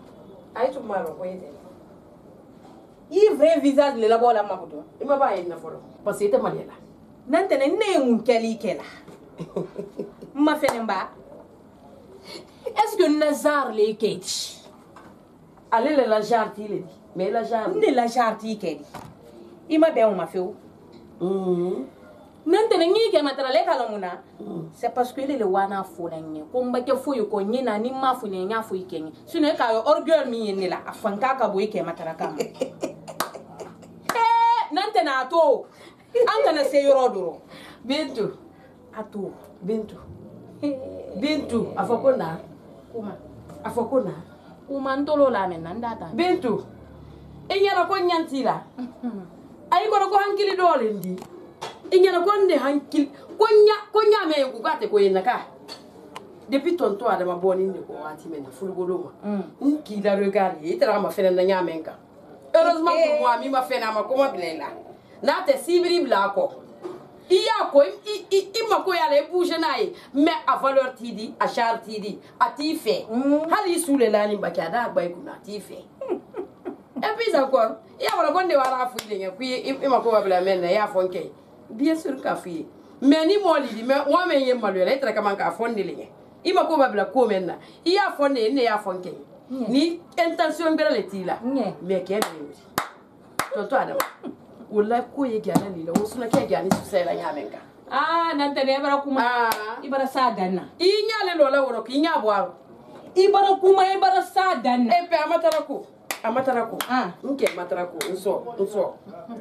a ye tuma dɔn ko ye ten i vrai visage le labɔ la mako dɔn i ma b'a ye ne fɔlɔ parce que i tɛ maliya la n'an tɛ ne ne ye mun kɛli kɛ la n ma fɛnɛ ba est ce que nazar le ye kɛ di ale le lajɛ arti le di mɛ lajɛ n de lajɛ arti kɛ di i ma bɛn o ma fewu mhm. nan tɛnɛ ɲi kɛmɛ tara ale ka lɔ mun na mhm. c'est parce que ele le wana fɔla ɲɛ ko n ba kɛ foyi kɔ ɲɛ na ni n m'a fɔ ɲɛ n y'a fɔ i kɛ ɲɛ sinɔ e k'a ye orgueil min ye ne la a fan k'a ka bɔ e i kɛmɛ tara kama nan tɛnɛ a to an kana se yɔrɔ dɔrɔn bintu a to bintu bintu a fɔ ko na a fɔ ko na kuma n tolo la mɛ na n da ta bintu i ɲɛna ko ɲɛ t'i la a y'i kɔnɔ ko hankili dɔ le di i ɲɛna ko n de hankili ko ɲa ko ɲa mɛ ye ko k'a tɛ ko ye naka depuis tonton adama bɔ ni n de ko waati mɛ na fuligolo ma n k'i la regard ye i taara ma fɛnɛ na ɲa mɛ kan heureusement pour moi eh. min ma fɛn a ma kɔma bila i la n'a tɛ sibiri bila a kɔ i y'a ko i mako y'a la i bouge n'a ye mɛ a valeur t'i di a char t'i di a t'i fɛ hali i su le la ni baki a d'a gba i kunna a t'i fɛ et puis encore i y'a fɔra ko ne de b'a fɔ i de kɛ ko i mako b'a bila mɛ na i y'a fɔ n kɛ bien sûr k'a f'i ye mɛ ni mɔɔ li di mɛ mɔɔ min ye maloya la i tɛrɛ kama k'a fɔ n de le kɛ i mako b'a bila ko mɛ na i y'a fɔ ne ye ne y'a fɔ n kɛ ni intention bɛrɛ le t'i la mɛ kɛ bɛ ye o de tonton adama wallahi ko yake a nan lila wasu na ke gyani sosai ran yamin ka ah nan ta da ibara kuma ibara sa danna in ya le lola woro in ya bwaro ibara kuma ibara sa danna e pe amatara ko amatara ko ah nke amatara ko nso nso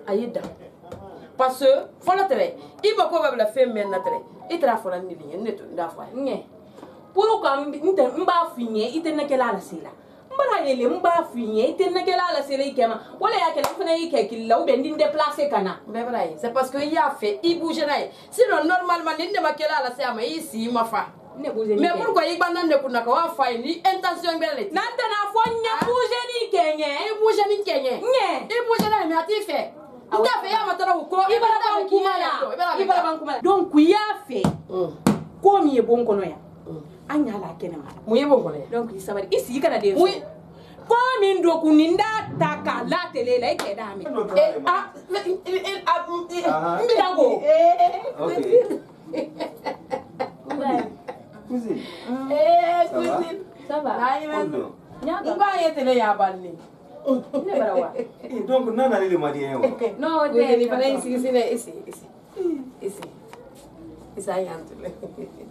ayida parce que fɔlɔ tɛrɛ i ba ko ba bila fɛn mɛn na tɛrɛ i tɛrɛ fɔla ni de ye ne to n da fɔ a ye pour que n b'a f'i ɲɛ i tɛ ne kɛla a la se la n b'a yɛlɛ n b'a f'i ye i tɛ nɛgɛla la sera i kɛ ma wala y'a kɛ n fana y'i kɛ kili la ou bien n déplacer ka na. bɛɛ bɛ na ye c'est parce que i y'a fɛ i bouger n'a ye sinon normalement ni ne ma kɛla la se a ma i si i ma fa. ne bouger ni kɛ mais pourquoi i gba nan de kunna ka wa fa ye ni intention bɛ de. n'an tɛna fɔ n ye ah. bouger ni kɛ n ye. i eh, bouger ni kɛ n ye. n ye. i bouger n'a ye mais ah a t'i fɛ. n t'a fɛ i y'a matara u kɔ. i b'a laban kuma la i b'a laban kuma la donc i y'a fɛ ko min ye bon kɔnɔ yan. an y'a la kɛnɛ ma mun ye b'o kɔnɔ donc i sabali i sigi kana den sɔrɔ ko min don kun nin da ta k'a la tele la i cɛ d'a mɛn n bɛ da ko Cousine. Eh, cousine. Ça va? Là, il m'a. Il va y être là, il y a balné. Ne bara wa? Eh, donc, non, non, il m'a dit. Non, il m'a dit. Il m'a dit. Il m'a dit. Il m'a dit. Il m'a dit.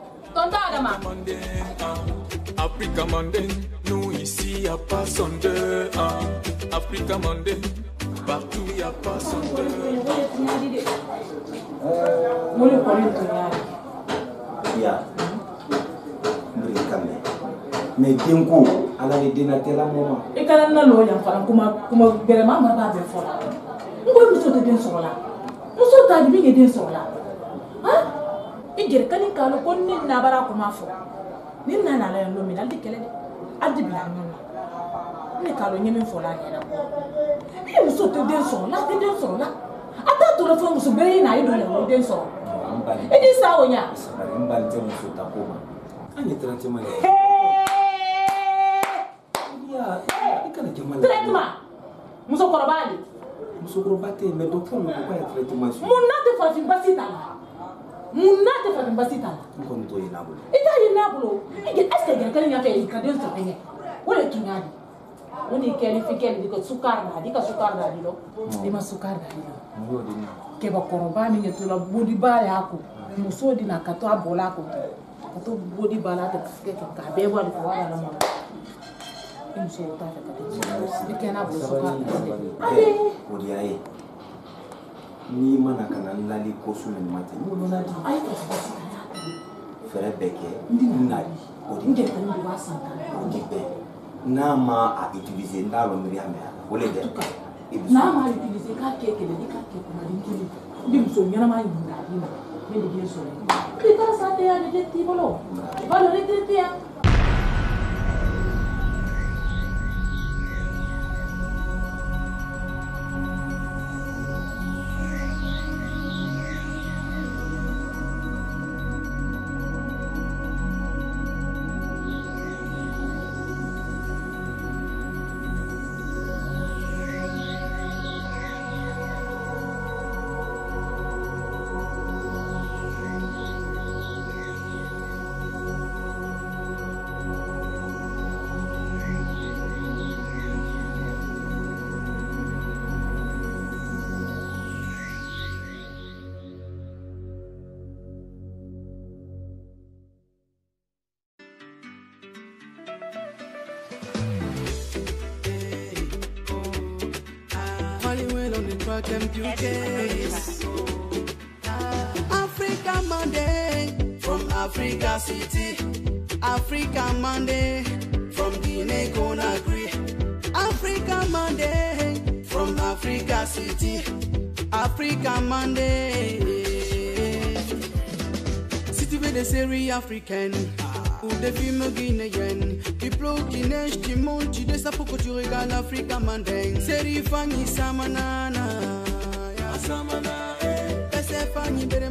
Tonton Adama. Africa Monday, ah. nous ici y a pas son deux. Ah. Africa Monday, partout y a pas son deux. Mo le kɔni tun y'a ye. Ya. N bɛ ka mɛn. Mɛ denko ala de den na tɛ lamɛn ma. I kana n nalɔ yan fana kuma kuma gɛlɛma ma b'a bɛɛ fɔ la. N ko muso tɛ den sɔrɔ la. Muso ta di min ye den sɔrɔ la. Han? i jɛri ka ni kalo ko ni nabara kuma fɔ ni nana la yan don min na hali kɛlɛ dɛ hali de bila ɲɔgɔn na ne kalo ɲɛ min fɔla a ɲɛna i ye muso tɛ den sɔrɔ n'a tɛ den sɔrɔ la a t'a to la fɔ muso bɛɛ ye na ye don la o den sɔrɔ i ni sa o ɲa. n bali tɛ muso ta ko ma an ye tɛrɛn cɛman ye. i kana jama la. tɛrɛn tuma musokɔrɔba de. musokɔrɔba tɛ yen mɛ dɔgɔtɔrɔ ko k'a ye tɛrɛn cɛman ye. mun n'a tɛ farafin basi ta la. munna tɛ farafin basi t'a la n kɔni t'o ye n'a bolo i t'a ye n'a bolo est-ce que gɛrɛ kelen y'a fɛ i ka den sɔrɔ ɲɛ o de tun y'a di o ni kɛli fi kɛli ka sukari la di ka sukari la di dɔ i ma sukari la di dɔ kɛbakɔrɔba min kɛ to la bodiba y'a ko muso di na ka to a bɔla a ko ka to bodi ba la ka kɛ k'a bɛɛ bɔ a de ka wari la ma i muso t'a fɛ ka to i kɛ n'a bolo sukari la o de y'a ye n'i mana ka na lali ko su ni ɲuman tɛ n wolo ladi fɛɛrɛ bɛɛ kɛ n di mun nali o de o de bɛɛ n'a ma a utiliser n t'a dɔn miiriya mɛn o de bɛ n'a ma utiliser k'a kɛ kɛlɛ ni k'a kɛ kumaden kelen n bɛ muso ɲɛnama ɲini k'a d'i ma ne de bɛ sɔrɔ i taara san tɛ yan ne tɛ t'i bolo i b'a dɔn ne tɛ tɛ yan Africa Monday from Africa City. Africa Monday from Guinea Conakry. Africa Monday from Africa City. Africa Monday. City with the Seri African. Ou des films guinéennes Diplo, Guinée, Timon, tu des sapos que tu régales Africa Manding Série Fanny Samana benim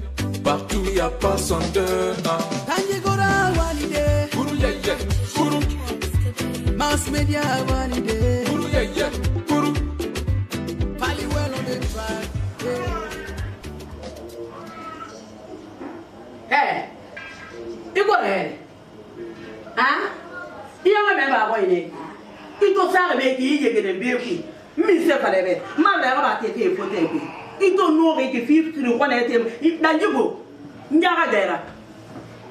partout y a personne de un. Tanjigora validé. Guru yeah yeah. Guru. Mass media validé. Guru yeah yeah. Guru. Pali on the track. Hey, you go ahead. Ah, You remember what you did. You don't sound like you did. You didn't be okay. Me, sir, for the best. My love, I take you for the best. ito nuoga ike fi kiri kwa na etem danji bo ndị agha gaira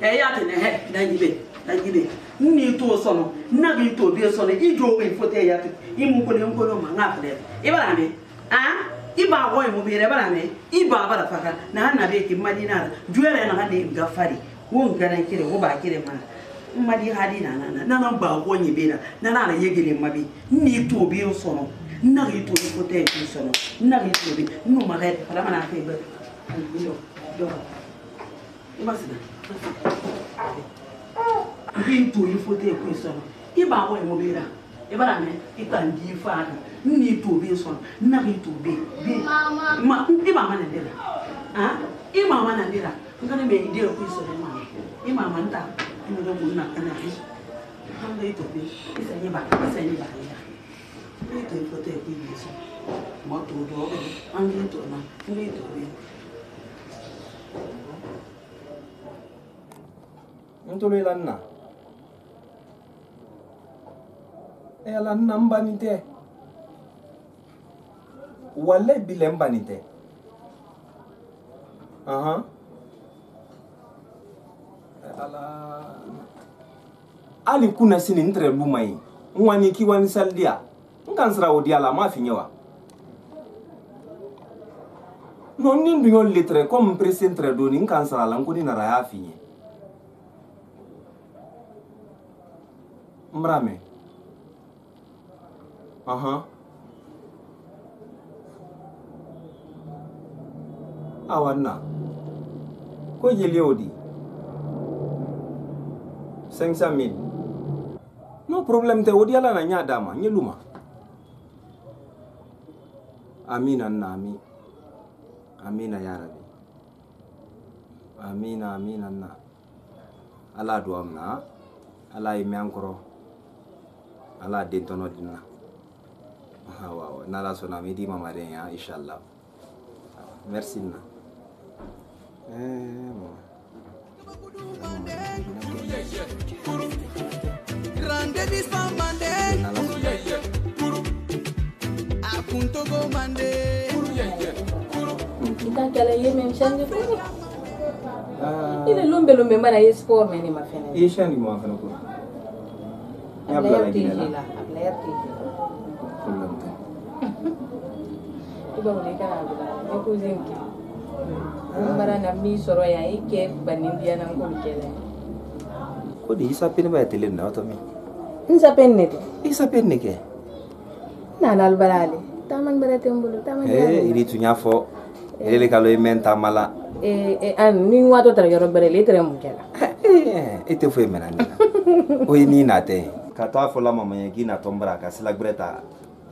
ya ati na he danjibe danjibe nna ito sọnụ nna gị ito obi sọnụ iji owe ifote ya ịmụ nkwele nkwele ma nga afere ịbara me a ah? ịba e agwọ ịmụbere ịbara e me ịba e b'ara faka na ha na-abịa eke mmadụ na-ara juere na ha de ebuga fari wo nkara nkiri wo bakiri mara m'madi ha di na na na n'a nana mgbe agwọ nyebera na na na ya gere mmabi nna ito obi sọnụ nari to ko te ko sono nari to be e no ma red para mana te be do do iba sida bi to yi fote ko sono iba wo e mo be ra iba e ra me ita ndi fa ka ni to be sono nari to be be ma iba mana de ra ha iba mana de ra ngana me ide ko sono ma iba mana ta ni do mo na kana ni hanga ito be isa ni ba isa ni ba ni nbɛ tɛ fɔ tɛ k'i bɛ sɔn mɔ t'o dɔn bɛ an bɛ tɔ na n bɛ tɔ bɛ. n tolo i la n na e yala n na n ba nin tɛ wale bilɛ n ba nin tɛ ɔhɔn ala hali kunasini n tɛrɛ lu ma ye n wani kiwani salidiya nkan kan odi ala di m'a fi wa non ni n litre kom presin tre do ni nkan kan la ko raya nara mrame aha uh -huh. awanna ko jeli odi di cinq non problème ala na nya dama nyeluma Amina Nami. Amina Yarabi. Amina Amina Na. Ala duwa mina. Ala ye mɛn kɔrɔ. Ala den n'ala Sonami Dima bɛ di inshallah. Merci na. Eh, Grande di San non kuntogo mande kitakala ye meme change fo ile lombe lombe mbana ye sport mene mafene ye change mo afana ko Non è un problema. yartiji problem ka iba wuri kana abla ne ko zinki bara na mi soro ya ike banindiya nan ko kele ko di isa pin ba tele na to mi isa pin ne Non è un problema. ke na lalbalale taman bɛrɛ tɛ n bolo taman i de tun y'a fɔ ele le ka lo i mɛn taama la ni waatɔ tara yɔrɔ bɛrɛ le i tɛrɛ mun kɛla i tɛ foyi mɛna ni o ye ni natɛ ka to a fɔla mama ye k'i natɔ n bara ka sila gwɛrɛ ta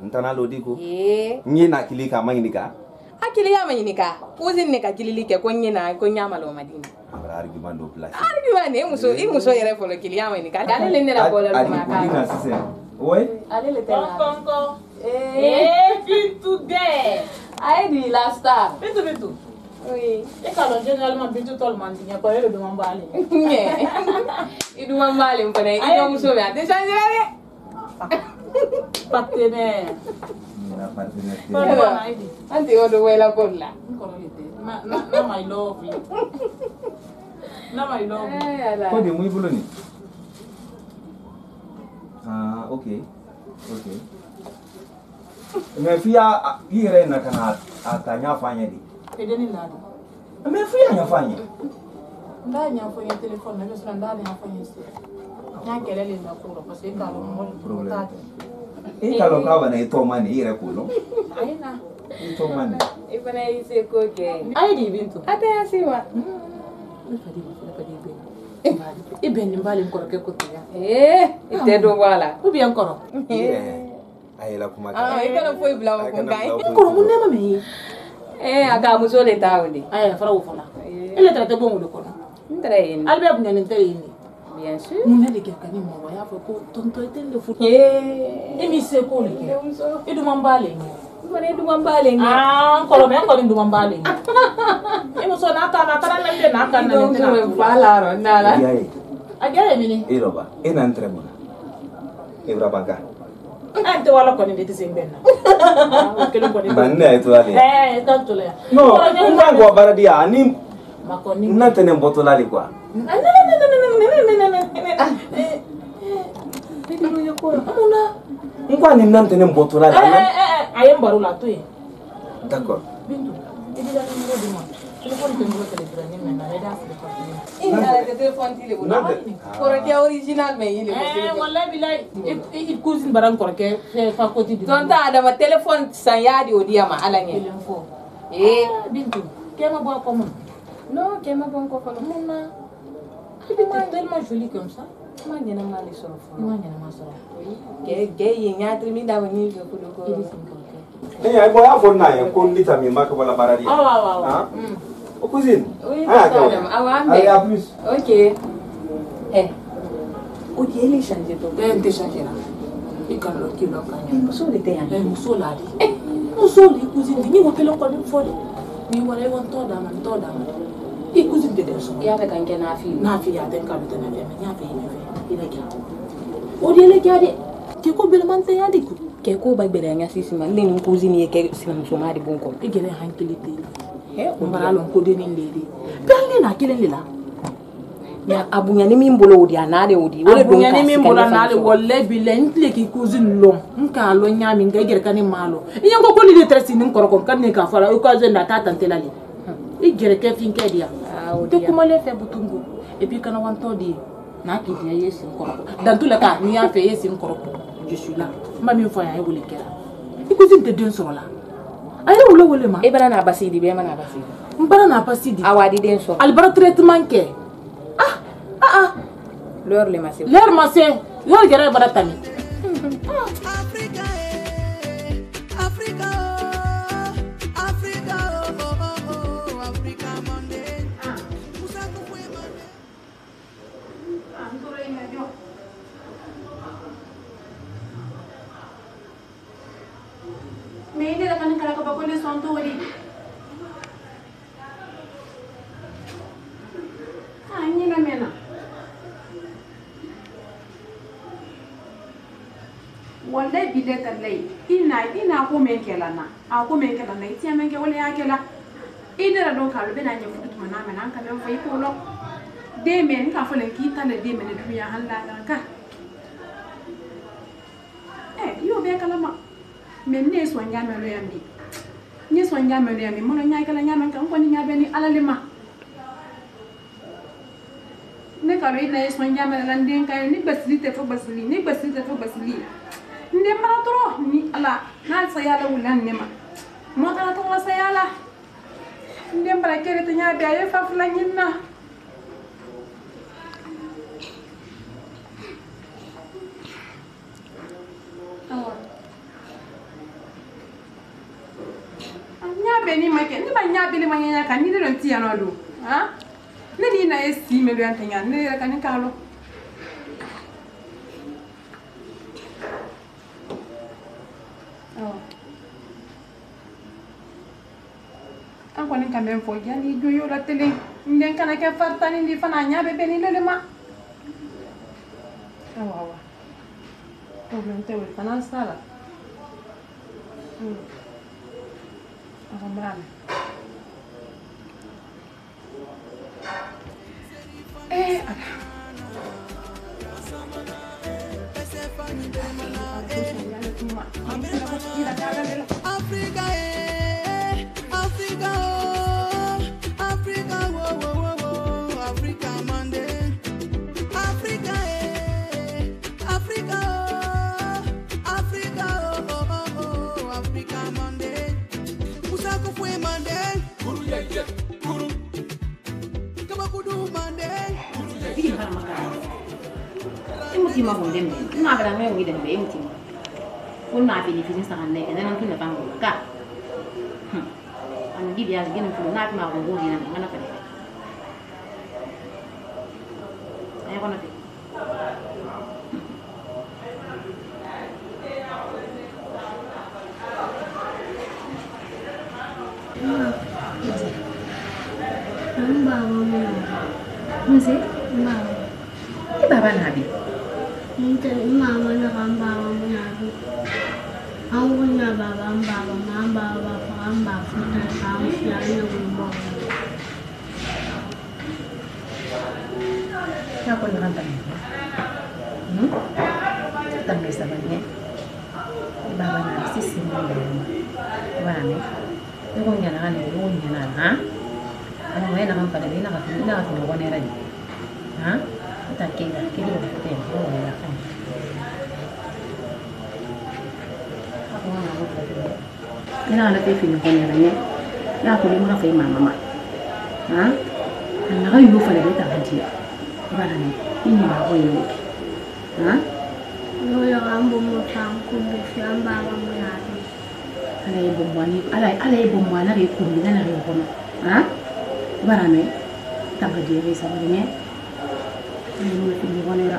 n tana lo di ko n ye na kili ka ma ɲini ka a kili y'a ma ɲini ka kusin ne ka kilili kɛ ko n ye na ko n y'a ma lɔ ma di ma argument dɔ place argument ne muso i muso yɛrɛ fɔlɔ kiliyan ma ɲini ka ale le ne la bɔlɔ dɔ ma k'a la sisan oui ale le tɛ na Eh. Bintu dɛ. A ye nin lasta. Bintu Bintu. Oui. E k'a dɔn généralement Bintu tɔlu man di ɲɛ kɔ e de duman b'ale. I duman b'ale fana i ka muso bɛ a tɛ change dɛ. Partenaire. An tɛ yɔrɔ dɔ wɛlɛ ko de la. N kɔrɔ de tɛ. N'a ma i love you. N'a ma i love eh, you. Ko de mun i bolo nin. Ah ok ok. mɛ f'i y'a i yɛrɛ na ka na a ta ɲɛfɔ an ye de. Edeni la don. mɛ f'i y'a ɲɛfɔ an ye. n t'a ɲɛfɔ n ye telefɔni na n'o tɛ n t'a ɲɛfɔ n ye se. n y'a gɛlɛ de la ko la parce que e k'a dɔn mɔgɔ de t'a kɛ. e k'a dɔn k'a bana e tɔ man di i yɛrɛ k'o dɔn. ayi na. e tɔ man di. e fana y'i se ko kɛ. a ye de i bɛ n to. a tɛ yan si wa. ne fa de bɛ fɛn fɛn de bɛ yen. e bɛn nin b'ale kɔrɔkɛ ko tɛ yan. ee i tɛ dɔ bɔ a la. ou bien n kɔrɔ. Ah, a yɛlɛ kuma kan i kana foyi bila o kun kan kɔrɔ ko nɛma mɛ ye ee a ka muso de ta o de ayi a fara o fana e le tɛrɛ tɛ bɔ o de kɔnɔ n tɛrɛ yen hali bɛɛ bunyanin tɛ yen de bien sûr mun ne de kɛ ka ni mɔgɔ y'a fɔ ko tɔntɔn i tɛ ne furu ee e eh. m'i se k'o de kɛ i duman b'a le ɲɛ kɔni duman b'ale ɲɛ aa n kɔrɔmɛ kɔni duman b'ale ɲɛ i muso n'a ta n'a taara n'a tɛ n'a ka na nin tɛ n'a fa la rɔ n'a la a diya ye mini e yɔrɔ ba e n'an tɛrɛ mun na e bɛ ban kan An tɛ ala kɔni de tɛ se bɛn na ne yɛrɛ tola yan baaradi yan na tɛ ne bɔtɔla inhalate téléphone tile bo kɔrɔkɛ original mais yile eh, wallahi bilahi i cousine baran kɔrɔkɛ fa côté du tonta adama téléphone san yadi o diama ala ɲɛ eh ah, bintu kema bɔ kɔmɔ non kema bɔ kɔkɔ mun na il est tellement joli comme ça ma ɲɛnama le sɔrɔ fɔlɔ ma ɲɛnama sɔrɔ gɛ ye ɲatiri min dawa ni fɛ kolokɔrɔ ne y'a fɔ n'a ye ko n bɛ ta min b'a kɛ wala baara de ye Aux cousines Oui, ah, madame. Ah, Allez, à plus. Ok. Eh. Ok, oh, il est changé. Il est changé là. ikalɔ kilo ka ɲa muso de tɛ yan muso la de muso de cousine de ni ko kelen kɔni fɔ de ni wala i ko n tɔ d'a ma n tɔ d'a ma i cousine de tɛ sɔn i y'a fɛ ka n kɛ n'a fi n'a fi a tɛ n kalu tɛ ne fɛ mɛ n y'a fɛ i ne fɛ i ne kɛ o de ye ne kɛ de kɛ ko bɛlɛman tɛ ya de kɛ ko ba gbɛdɛ an ka sisi ma ne ni n cousine ye kɛ sinamusoma de b'o kɔnɔ i gɛlɛya hankili tɛ umara lon kodenin lede bɛɛ na kelen de la a bonyani min bolo o di a n'a hmm. ah, de o di o de don ka min bolo n'a de wale bi la n tile k'i kuzi lɔn n k'a lɔn ɲa min kɛ i yɛrɛ ka ne maa lɔn i ye ko ko ni de tɛ sini kɔrɔ ka ne k'a fɔ la i ka zɛn da t'a tante la de i yɛrɛ kɛ fin kɛ di yan tɛ kumalen fɛ butungu et puis kana wantɔ de ye n'a k'i diya i ye sen kɔrɔ dantu la ka n'i y'a fɛ i ye sen kɔrɔ je suis là n b'a min fɔ yan e wele kɛra i kuzi tɛ den sɔrɔ la aye wule wele ma i e bana n'a basidi bɛɛ ma n'a basidi n bana n'a basidi awɔ a di den sɔrɔ alibara traitement kɛ ah ah ah l'heure le ma se l'heure ma se yɔrɔ yɛrɛ bara tami niende akanikala kapakonde sontuli anyina ah, mena wallahi billahi tallahi ina ina aku men kela na a ko men kela na itiya men ke wala ya kela idara don kalu bena nya futu tuma na mana mana, men fa ipo lo de men ka fa len ki tala de men dunya eh yo be kala mɛ ne ye sɔn ɲamɛlɔ yan bi n ye sɔn ɲamɛlɔ yan bi mɔnɔ ɲakɛla ɲamɛ kan n kɔni ɲa bɛ ni ala le ma ne ka dɔ i na ye sɔn ɲamɛlɛ la n den ka ye ni saya la wulila ni ya ne ma mɔtala tɔgɔ saya la ya n den bara kere tɛ ɲa bi a ye fafula kagele manyanya ka ni lo ntia no do ha ne ni na esi me lo antanya ne ra kan ka lo an oh. kɔni kan bɛ fɔ yanni joyo la tele n den kana kɛ faritani di fana a ɲa bɛ bɛn ni lele ma awa awa problème tɛ wele fana sa la mm. a ka mara Eh, Ana. tima hunde mbe nna abala ngayo ngide mbe emtima kunna apili fini sakanne ene nan kinna pango ka hmm. anu gibi ya gine fulu na tima ko ngodi nan ngana pale ay kono pe Mbaba mwana. Mzee, mbaba. Ni baba nabi minta mama అమ్మ నాకు అంబావ నాకు అవును నా బాబా అంబావ మా అంబావ బాబా అంబావ Siapa yang nonton? Hmm? Tangis sabarnya. Baba na sisi mwenye Bane. Yuko nyana gani? Yuko nyana ha? Ano mwenye na mampa na bina kakini na kakini wakone radi. Ha? Utakinga nagana fe finikoniranye nakulimaga fe mamama anaga yo fana betagadia ibalani inyimagoyoki ala ye bomwana ge kumbi nana ge kono ibarame tagadia ge sabarine ayimafinikonira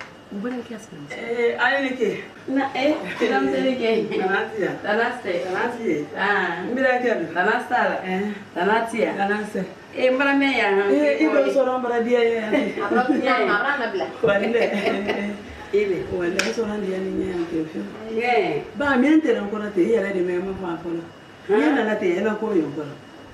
Buenas noches. Eh, Alenike. Na eh, kiram selike. Tanatia. Tanaste. Tanatia. Ah, mira kadi. Tanastala. Eh. Tanatia. Tanaste. Eh, mara me ya. Eh, ibo soro mara dia ya. Abra dia, abra na bila. Wale. Ibe. Wale soro dia ni nya ya kefio. Eh. Ba mi entere nkora te yele de me ma fa fa. Ni na na te yele ko yo ko.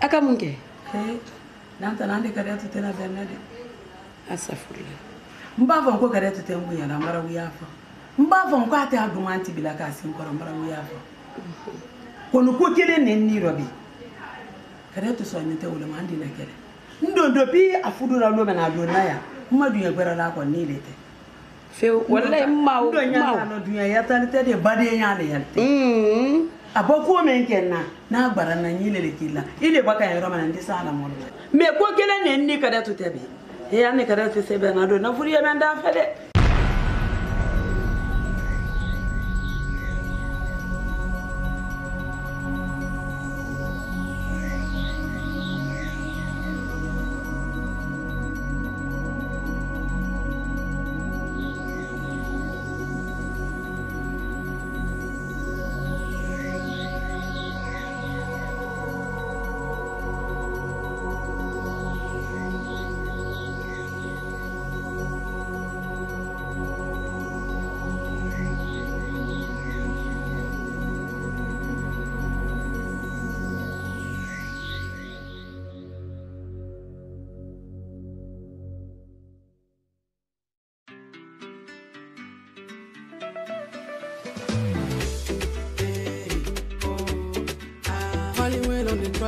aka m nke eh, nanta na ndị karịa tute na benedi asafurla mgbe afọ nkwe karịa tute mgbe ya na mbara wuya afọ mgbe afọ nkwe ate agụmanti bila ka asị nkọrọ ya wuya afọ ko kelen ne nni rọbi karịa tuse onye te wule ma ndị na kere ndondo bi afudura lo mena do na ya mmadụ ya gwerala akwa niile te fe wallahi mmaw mmaw ndo nya na dunya ya tanite de bade nya na ya te mm. a bɔ ko min kɛ na n'a gbara na ɲi le le k'i la i le bɔ ka ɲɛ yɔrɔ min na n tɛ s'a la mɔgɔ la mɛ ko kelen nin ni ka da tu tɛ bi e y'a ni ka da tu se bɛn na don nafolo ye bɛ n da fɛ dɛ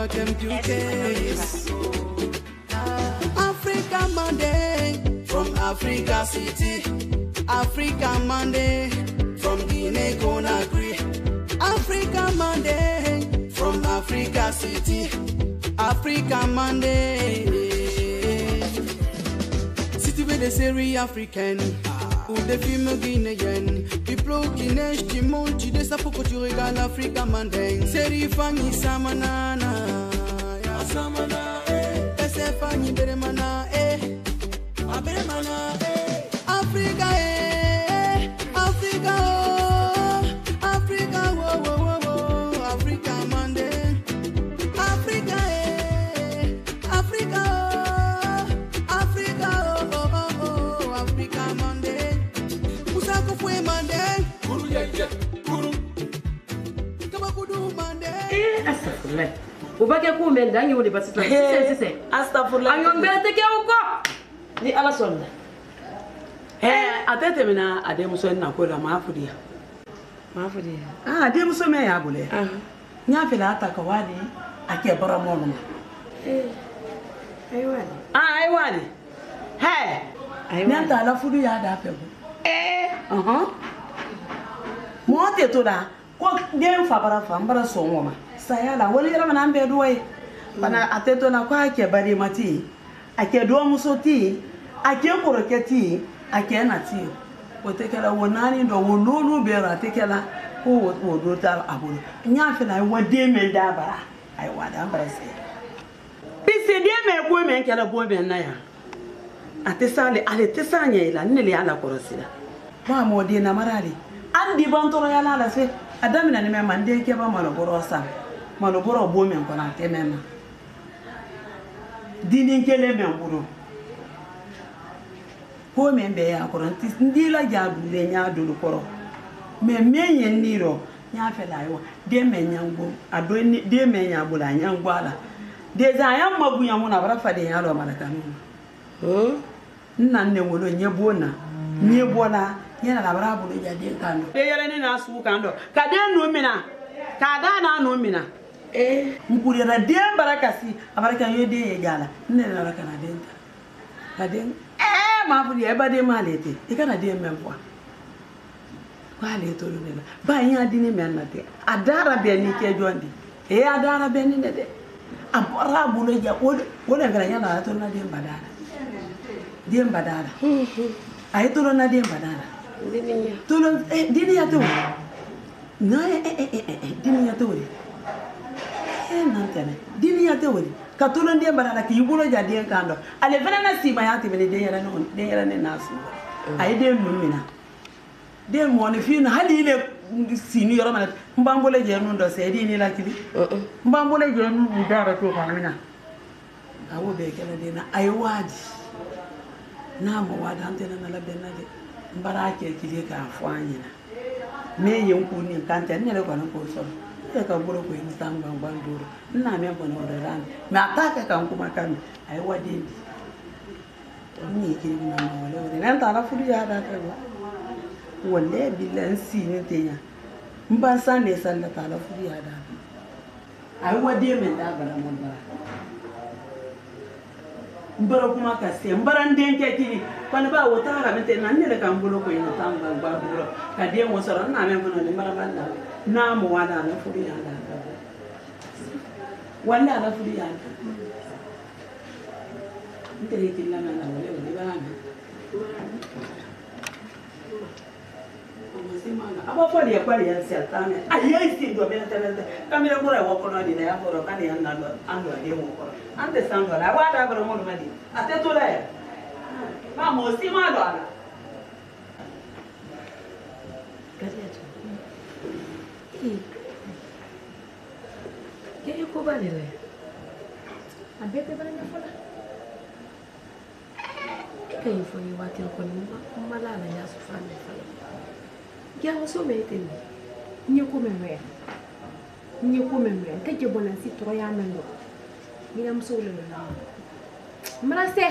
African bouquets. Africa Monday from Africa City. Africa Monday from Guinea Conakry. Africa Monday from Africa City. Africa Monday. City where they say African. Ou des films guinéennes Diplo, Guinée, Timon, tu poko sapos que tu regardes l'Afrique mandingue Série famille Samana kɛ ko mɛn da an y'o de basi sɔrɔ sisan sisan a ɲɔn bɛrɛ tɛ kɛ o kɔ ni ala sɔnna. Eh. a tɛ tɛmɛna a denmuso in nako la maa fudu yan. maa fudu aa ah, denmuso mɛ y'a bolo yan. Ah. n y'a fɛla a ta ka waa di a kɛ baramɔgɔ ma. ayiwa de. aa ayiwa de. hɛ. ayiwa de. ne ta la fudu y'a eh. da fɛ ko. ɛɛ. mɔɔ tɛ to la ko den fa bara fa n bara sɔn o ma. saya la wali yɛrɛ mana an bɛɛ dɔgɔ ye fana a tɛ to la ko a kɛ badenma tɛ yen a kɛ dɔgɔmuso tɛ yen a kɛ kɔrɔkɛ tɛ yen a kɛ na tɛ yen o tɛ kɛla o naani dɔ o n'olu bɛɛ yɔrɔ a tɛ kɛla ko o don t'a a bolo n y'a fɛ na a ye wa den min d'a bara a ye wa d'a bara se pise den min ye ko min kɛra bon bɛ na yan a tɛ s'ale ale tɛ s'a ɲɛ yɛlɛ ne de y'a lakɔlɔsi la bon a mɔden namara de hali bi ban tɔɔrɔya la a la se a daminɛ ni mɛ manden kɛba malobɔrɔ san mana ụbụrụ ọgbụ omenkwa na nke mema dini nkele menkwụrụ kome mbe ya kwụrụ ndị hmm? la gị adụle nye adụrụ kwọrọ mmemme enyi niro nya fela iwa demenya gbụrụ anya ala anya mma ya nwụ na bara fada ya alụ mara ka nna nne nwere onye gbuo na nye gbuola ya na abụrụ ya dị nka eyere na-asụ ụka ka mina ka ada na-anọ mina. nkuriyana den bara kasi a bara kan yo den ye jala ne na den ta ka den ɛɛ maa furu ya i ba den ma ale ten i kana den mɛn fɔ ko ale to ne la ba in y'a di ne mɛn na tɛ a dara bɛn ni kɛ jɔn eh, eh, eh, de ee a dara bɛn ni ne dɛ a bɔra a bolo ja o de o de fɛnɛ yala a to na den ba da la den ba da la a ye tolo na den ba da la tolo ɛ deniya t'o ye n'a ye ɛ ɛ ɛ deniya e nan tɛnɛ dimiya tɛ woli ka tolonden bara la k'i bolo ja den kan dɔ ale fana na simaya tɛmɛni den yɛrɛ den yɛrɛ ne n'a sun a ye den nun min na den mɔgɔninfin hali i le sini yɔrɔ mana n b'an bolo jɛ nun dɔ sɛ i ni lakili n b'an bolo jɛ nun k'u da yɔrɔ to kɔnɔ min na a y'o bɛɛ kɛlɛ den na a ye waa di n'a ma waa di an tɛ na labɛn na dɛ n bara a cɛ kelen k'a fɔ an ɲɛna ne ye n kun nin kan tɛ ne yɛrɛ kɔni k'o sɔrɔ ya ka buru ku yin san gbangban doro ina mai bana wada rana mai ataka kan kuma kan ai wade ni ni ke ni na ma wala wala nan ta la furu ya da ka ba walle billan si ni te ya in ban san ne sallata la furu ya da ai wade min da bara mun bara n bara kuma ka se n bara n denkɛ kini kɔniba o taga ka tɛ na n yɛrɛ ka n bolo ko in na taa n ban ban bolo ka den o sɔrɔ n na mɛn fana ni maraba la n'a mɔ wa la a bɛ furu yan la wa ne a bɛ furu yan la n terikɛ lamɛn na wale o de b'a mɛn. musimanga abafali yakwali yasiyatane ayaisidwa benatenete kamira kura wakono dina kiawasomeetenni nyekumemwea nyekumemwea nteje bona sitoro yamengo mina msowulelo nawo mrase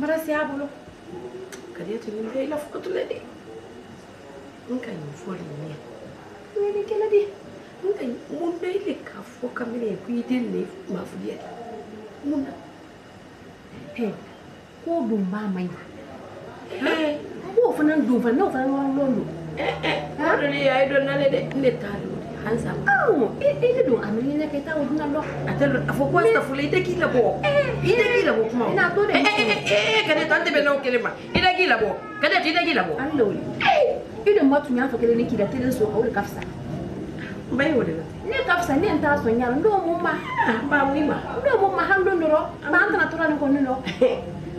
mrase abolo kadiyatonimbe ilafukotule de nkanyimfolinne welekela de nka munda ile ka fo kamina yakuitenne mafuliyata munda he ko dum ba mayi n b'o fana don fana n'o fana wari lɔn don dɔnni a ye dɔ n'ale dɛ ne t'a dɔn halisa awɔ e e ne don a mɛ ɲinɛ kɛ i t'o dunan dɔn a tɛ a fɔ ko a fɔlɔ i tɛ k'i labɔ i tɛ k'i labɔ kuma o n'a to dɛ ee ee ka ne to an tɛ bɛn n'o kelen ma i tɛ k'i labɔ ka ne to i tɛ k'i labɔ an lawuli i dun ba tun y'a fɔ kelen ni k'i la telen so o de ka fisa n ba ye o de la ne ka fisa ne t'a sɔn ɲa la n don mun ma n ba mun ma n don mun ma hali don dɔrɔn mɛ an tɛna tora nin kɔni dɔn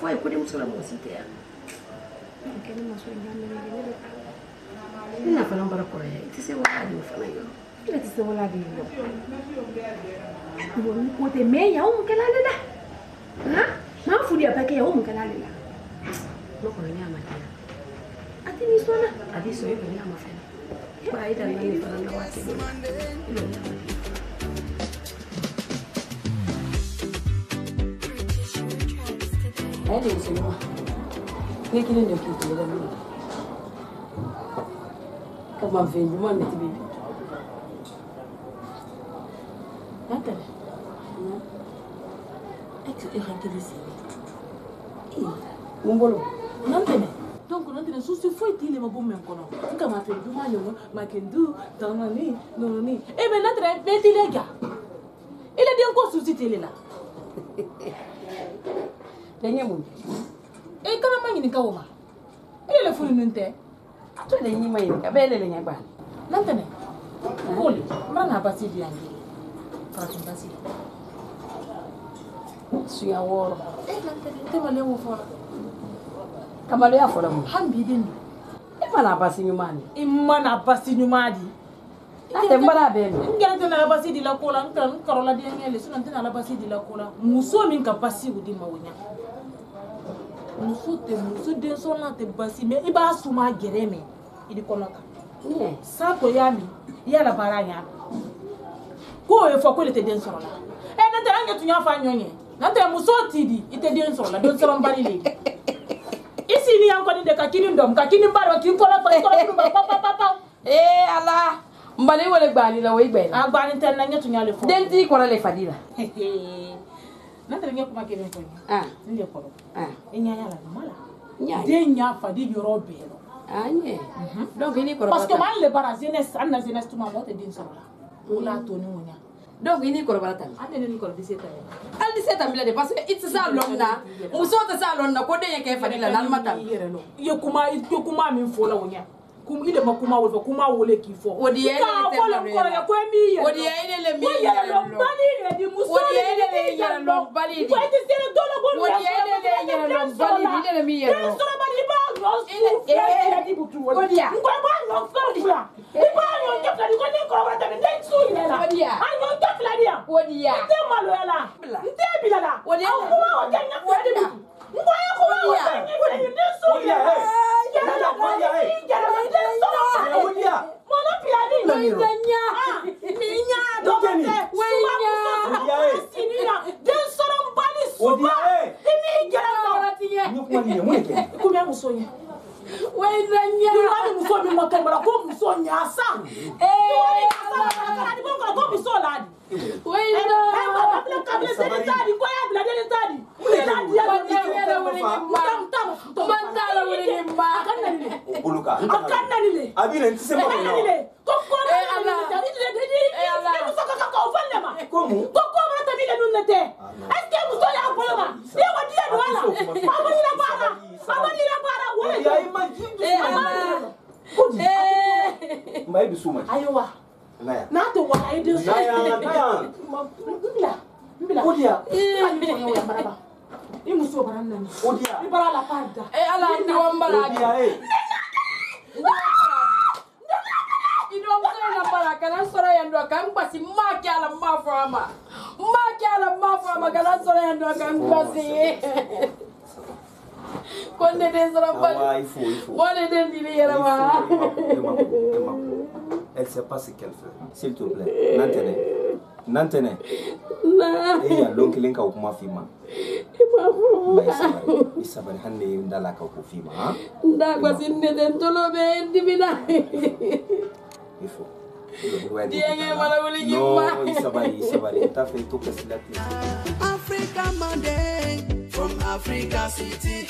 Fue, no, no, la no. no, no, no, no, no, no, no, no, no no, no, no, no, no, no, no, no, no, no, un no, no, me, no, un no, no, no, un no, no, no, un no, no, no, no, no, no no, A no, no, no, no, no no, a no, no, no, no, no, no, no, no, no, no, no, no, no, ayi de muso ma ne kelen de k'i tɛgɛ la ne ka ban fɛn ɲuman bɛ tibi bi n'a tɛ e ti e hakili sigi mun bolo n'an tɛmɛ donc n'an tɛmɛ susi foyi t'i lema bon mɛn kɔnɔ n kama fɛn ɲuman ɲɔgɔn makendu tanani nɔnɔni e bɛ n'a tɛmɛ bɛɛ t'i lɛ ja i la den ko susi t'i le la dɛɲɛ mun ye e kana ma ɲininka o ma e le furu nun tɛ to le ɲi ma ɲininka bɛɛ le le ɲɛ gbani n'an tɛnɛ kole mara n'a basi di yan ye farafin basi suya wɔɔrɔ e n'an tɛnɛ tɛmɛlen o fɔra kamaloya fɔlɔ mun hali bi den don i mana basi ɲuman di i mana basi ɲuman di n'o tɛ n bala bɛɛ mɛn n gɛrɛ tɛ na basi di la ko la n kɔrɔla denkɛ le sinɔn n tɛ na basi di la ko la muso min ka basi o di ma o ɲɛ muso tɛ muso densɔnna tɛ basi mɛ i b'a suma gɛrɛ mɛ i ni kɔnɔ kan san tɔ y'a min i y'a labaara y'a k'o ye fɔ k'o de tɛ den sɔrɔ la ɛ e, ne tɛ an ɲɛ tun y'a fɔ a ɲɔgɔn ye n'o tɛ muso ti di i tɛ den sɔrɔ la don sɛbɛnbali le i sigi yan kɔni de ka kini dɔn ka kini ba dɔn k'i kɔnɔ fa i kɔnɔ kunu ba pa ee ala n bali wele gbaani la o ye gbaani. a gbaani tɛ n na n ɲɛ tun y'a le fɔ. den t'i kɔnɔ le fadi la. Ah. Ah. E n'a taara n ye kuma kelen fɔ n ye n de kɔrɔ i ɲɛ y'a la kuma la den y'a fadi yɔrɔ bɛɛ lɔ donc i ni kɔrɔbatɔ parce que maa le bara jeunesse hali na jeunesse tuma mɔgɔ tɛ den sɔrɔ la o la mm. to ni ŋunya donc i ni kɔrɔbara ta an ah, ne ni kɔrɔ dise ta hali dise ta bila de parce que i tɛ se a lɔn na musow tɛ se a lɔn na ko den ye kɛ fari la n'alima ta i ye kuma i ye kuma min fɔ la o ɲɛ kum ile makuma wol fo kuma wole ki fo o di ele te lo ko o di ele le mi ye lo bali re di muso o di ele le ye lo bali di ko ti sere dolo bo o di ele le ye lo bali di ele le mi ye lo so bali ba lo su ele di butu o di ya ba lo so di ya ni ba lo ke fla di ko ni ko ba ta ni dai su ile la o di a lo ke fla di ya o di ya te ma lo ya la nte bi la la o di ya ko o ke na ko di butu ko ya ko ma o ke ni ko ni su ile ya ya ya ya muso min ma kari bara ko muso ɲasa. ee ko muso ladi. abina nti sema kwa nile kokora ala ala musaka ka ka ofale ma komu kokora ta bile nunne te eske muso ya boloma ye wadi ya wala amani la bara amani la bara wala ya imagine eh mai bisuma aiwa n'a tɛ wala i den sɔrɔ Odia. Eh, I muso bara nani. Odia. I bara la panda. E eh, ala ni wa mbala. Odia e. Ido muso na bara kana sora ya ndo kan kwasi ma ke ala ma fama. Ma ke ala ma fama kana sora ya ndo kan kwasi. Konde de sora pa. Wala ifo ifo. Wala de ndile yera ma. Elle ne sait pas ce qu'elle fait. S'il te plaît, Nantene. Nantene. Eh, ya lonki lenka kuma fima. I sabari hanne yin dala ka ku fima, ha? Da kwa sinne den tolo be endi mina. Ifo. Dienge mala wuli nyuma. No, i sabari, i sabari. Ta fe to kasilati. Africa Monday from Africa City.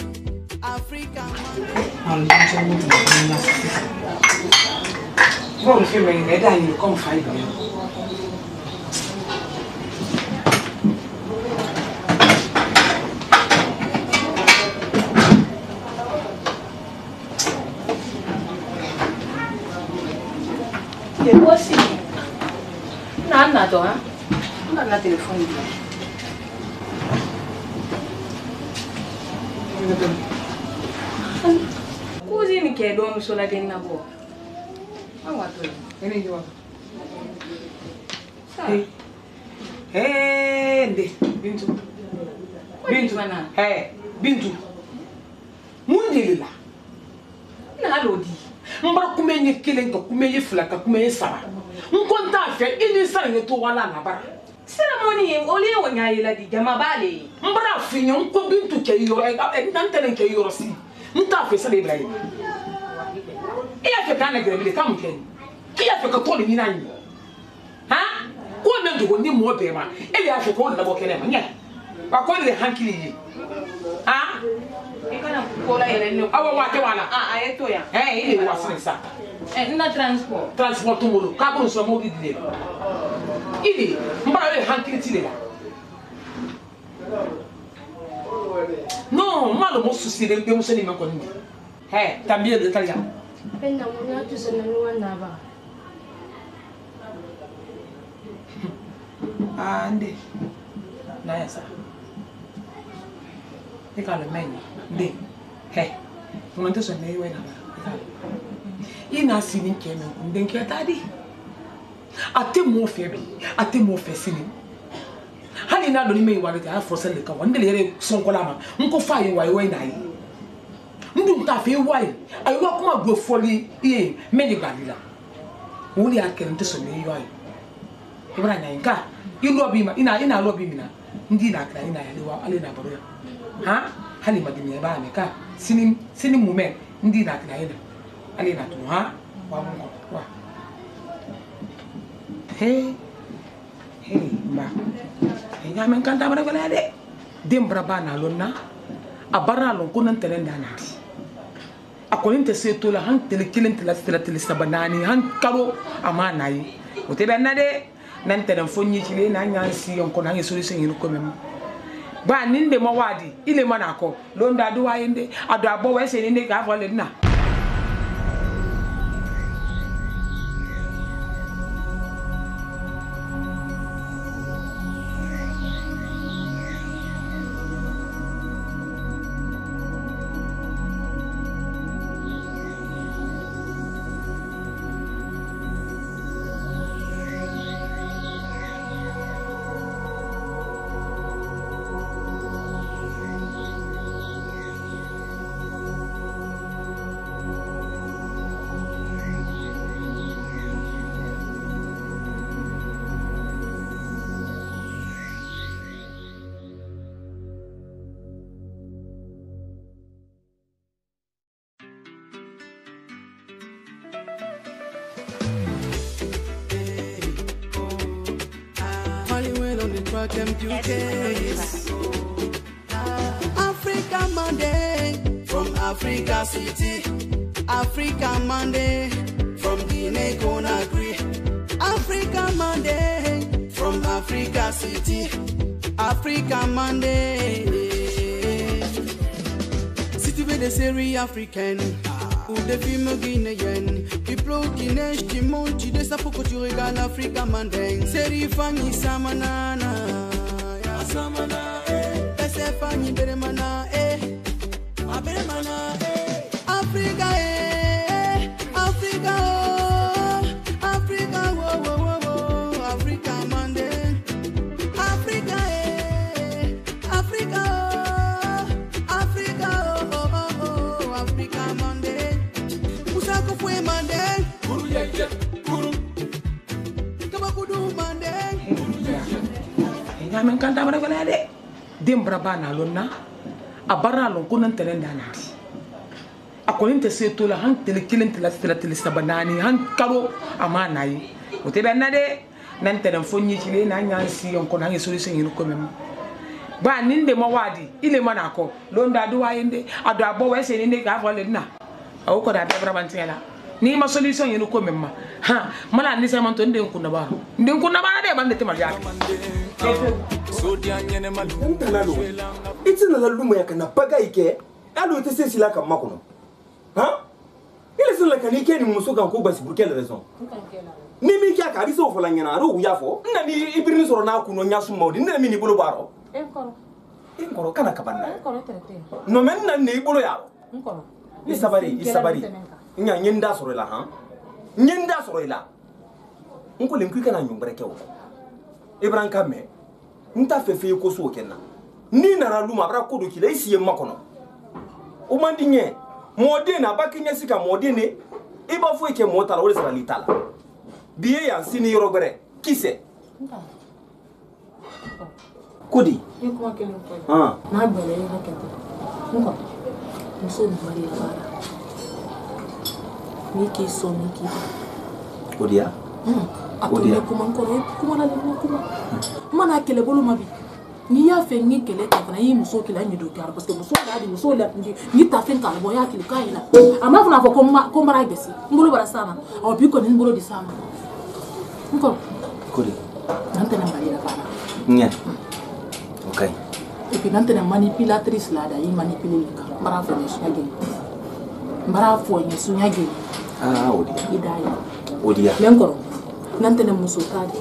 Africa Monday. Bom, que me medagno, come fai m e n e o i s n n e l e f o n e Cozinha e n s o l à d e n na b o Eh. Eh, nde bintu bintu he eh, bintu mundelila nana lo di n bara kumeye kelen ka kumeye fila ka kumeye saba n ko n t'a fɛ i ni sara ye to wala na bara sérémonie olu ye ɲa yela di jama b'ale ye n bara a fi ɲɛ n ko bintu kɛ yɔrɔ n tɛ nin kɛ yɔrɔ si n t'a fɛ sara ibra ye iya e fɛ k'an nɛgɛrɛ bilen k'a mun kɛ k'i y'a fɛ ka tɔn de ɲin'a ye han ko na dogo ni mɔɔ bɛɛ ma e de y'a fɛ k'o labɔ kɛnɛ ma ɲɛ wa ko ne de hankili ye han. i kana ko la yɛrɛ ni o. awɔ wa a tɛ wa la. a ye to yan. ɛɛ e de ye wa sisan sisan. ɛ n na transport. transport t'o bolo k'a ko n sɔn di de ma i de n b'a dɔn e hankili ti de la. non n b'a dɔn mo susi de n denmuso ni mɛ kɔni ma. ɛ tanbi de ta mpe ah, na moni atuzana ni wana ba ande naya sa eka lomene nde he mona tuzana ye wena ba ina sini kɛmɛ kunde nkɛ ta di a tɛ mɔɔ fɛ bi a tɛ mɔɔ fɛ sini hali n'a dɔnni mɛ ye wale tɛ a y'a fɔ sɛlɛ ka wa n deli yɛrɛ sɔnkɔla ma n ko f'a ye wa ye wa ye n'a ye ndu ta fi wai ayi wa kuma gbɔ fɔli iye mɛ de gbali la wo de y'a kɛ n tɛ ni i bɛna ka b'i ma ina na i na lɔ b'i na n t'i na kila na ale na baro ya. hali ya b'a me ka sini sini mun mɛ na kra i ale na tun ha wa mu ko wa he he ma i ɲa mɛ kan ta bara gɛlɛya dɛ den bara ba na lɔ na ko na a kɔni tɛ se to la han tele kelen tɛla sera tele saba naani han kalo a ma na ye o tɛ bɛ na de nan tɛnɛ fo ɲɛcile n'an y'an si yan kɔnɔ an ye solution yiri ko mɛmu ba nin de ma waadi ile ma na kɔ lon da do wa ye de a do a bɔ wa ɛsɛ nin de k'a fɔ le na MQKs. Africa Monday from Africa City. Africa Monday from Guinea Conakry. Africa Monday from Africa City. Africa Monday. City where they say African. Ou des films guinéennes People qui neige, qui monte, qui descend Pour que tu regardes l'Afrique mandingue Série famille Samana hermana den bara b'a na lɔn na a bara a lɔn ko nan tɛlɛ da na di a kɔni tɛ se to la han tele kelen tɛla tɛla tele saba naani han kalo a ma na ye o tɛ bɛ na de nan tɛlɛ fo ɲɛcilen n'an y'an si yan kɔnɔ an ye solution ɲini ko mɛma ba nin de ma waadi ile ma na kɔ lon da do waye nde a do a bɔ wɛ seni nde k'a fɔ le na a o kɔni a bɛɛ bara ban tiɲɛ la n'i ma solution ɲini ko mɛma han mana a nisɛn man to n den kunnabara n den kunnabara de ban de tɛ mali a kɛ. ntana lo i tɛ nana lumaya ka na baga i kɛ hali i tɛ se sila ka ma kɔnɔ han i le sila ka n'i kɛ nin muso kan ko basi pour quelle raison ni min kɛ a kan a bɛ se o fɔla ɲɛna a bɛ u y'a fɔ n nana i birini sɔrɔ n'a kun dɔ ɲa sumaw de n nana min n'i bolo b'a rɔ e kɔrɔ e kɔrɔ kana kaban na non mais n nana n'i bolo y'a rɔ i sabari i sabari n y'a n ye n da sɔrɔ i la han n ye n da sɔrɔ i la n ko le n ko i kana ɲɔn wɛrɛ kɛ o ibrahim ka mɛn n t'a fɛ f'i ye ko s'o kɛ n na n'i nana d'u ma a bɛ ko dɔ k'i la i si ye n makɔnɔ o man di ɲɛ mɔden na a b'a k'i ɲɛsi ka mɔden de i b'a foyi kɛ mɔ ta la o de sarali t'a la bi ye yan sini yɔrɔ wɛrɛ kisɛ. ko di. i kuma kelen fɔ yen. n'a bɛnna i hakɛ to n kɔ muso nin wari b'a la min k'i sɔn min k'i ban. o de y'a. a tun bɛ kuma n kɔrɔ e kumana ni kuma n mana kɛlɛbolo ma bi n'i y'a fɛ n ye kɛlɛ ta fana i muso kɛlɛ ɲɛ don kɛra parce que muso y'a di muso la n'i ta fɛn ya k'a bɔ y'a kiri k'a yɛlɛ a ma fana fɔ ko ma ko mara gasi n bolo bara s'a ma ɔ bi kɔni n bolo de ya i ya mɛ n'an tɛnɛ muso ta de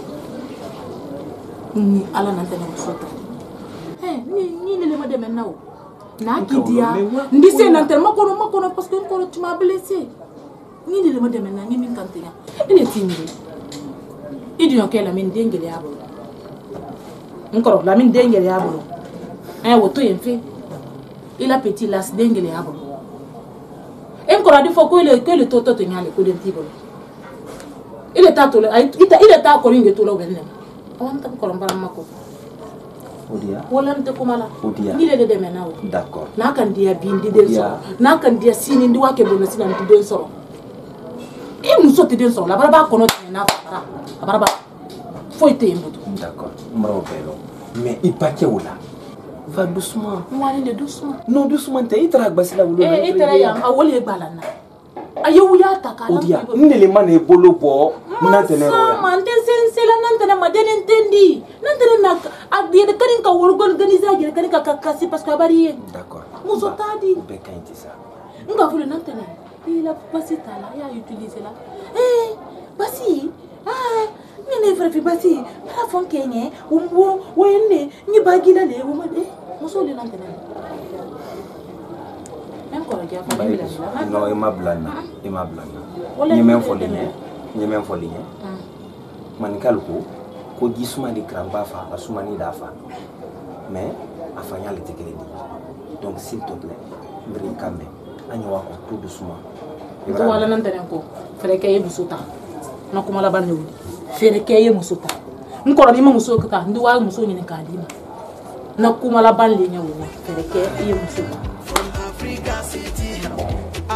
ni ala n'an tɛnɛ muso ta ni ne le ma dɛmɛ na o n'a kidiya n di se n'an tɛ ma kɔnɔ ma kɔnɔ parce que n kɔnɔ tuma blessé ni ne le ma dɛmɛ na ni min kan tɛ ya i ne t'i miiri i dun kɛ lamini den gɛlɛya bolo n kɔrɔ lamini den gɛlɛya bolo ɛ o to yen fe i la petit las den gɛlɛya bolo e n kɔrɔ a ti fɔ ko e le ko e le to tɔ to ɲa le ko den t'i bolo ile t'a to la ile t'a kɔni nge to la o bɛ ne ma awɔ ne tɛ kɔlɔn bara ma ko wala n tɛ kuma la ni le de dɛmɛ n'a o n'a ka n diya bi n diden sɔrɔ n'a ka n diya sini n diwa kɛ bonna sini n diden sɔrɔ i muso tɛ den sɔrɔ labara b'a kɔnɔ tiɲɛ n'a fara a bara b'a foyi tɛ yen moto. d'accord n bɔra o bɛɛ dɔn mais i ba kɛ o la. va doucement. wani de doucement. non doucement tɛ i taara a gbasi la wolo. ee i taara yan a wolo ye gbalan na. a y'aw y'a ta k'a odiya n de ma n'e bolo bɔ n'an tɛ ne yɔrɔ yan. ma n tɛ se n se la n'an tɛ ne ma den n tɛ n di n'an tɛ ne na a yɛrɛ ka di ka wolo organiser a yɛrɛ ka di ka kasi parce que a bari ye. d'accord muso t'a di. o bɛɛ ka ɲi ti sa. n ka fɔlɔ n'an tɛ ne ee la basi t'a la y'a utiliser la ee basi aa ne ne farafin basi n b'a fɔ n kɛ ɲɛ o ye ne n ye bagila de ye o ma de eh, muso de n'an tɛ ne. non i ma bila n na i ma bila n na n ye mɛn fɔli ɲɛ n ye mɛn fɔli ɲɛ manikali ko ko ji suma di karamɔgɔ fa a suma ni da fa mais a fa y'ale tɛ kelen di donc s'il te plaît biri i ka mɛn an ye wa ko to du suma. n tɛ wala n'an tɛnɛ kɔ fɛrɛkɛ ye muso ta n ka kuma laban de y'o ye fɛrɛkɛ ye muso ta n kɔrɔ n'i ma muso kɛ kan n tɛ wa muso ɲini k'a d'i ma n ka kuma laban de ɲɛ o la fɛrɛkɛ i ye muso ta.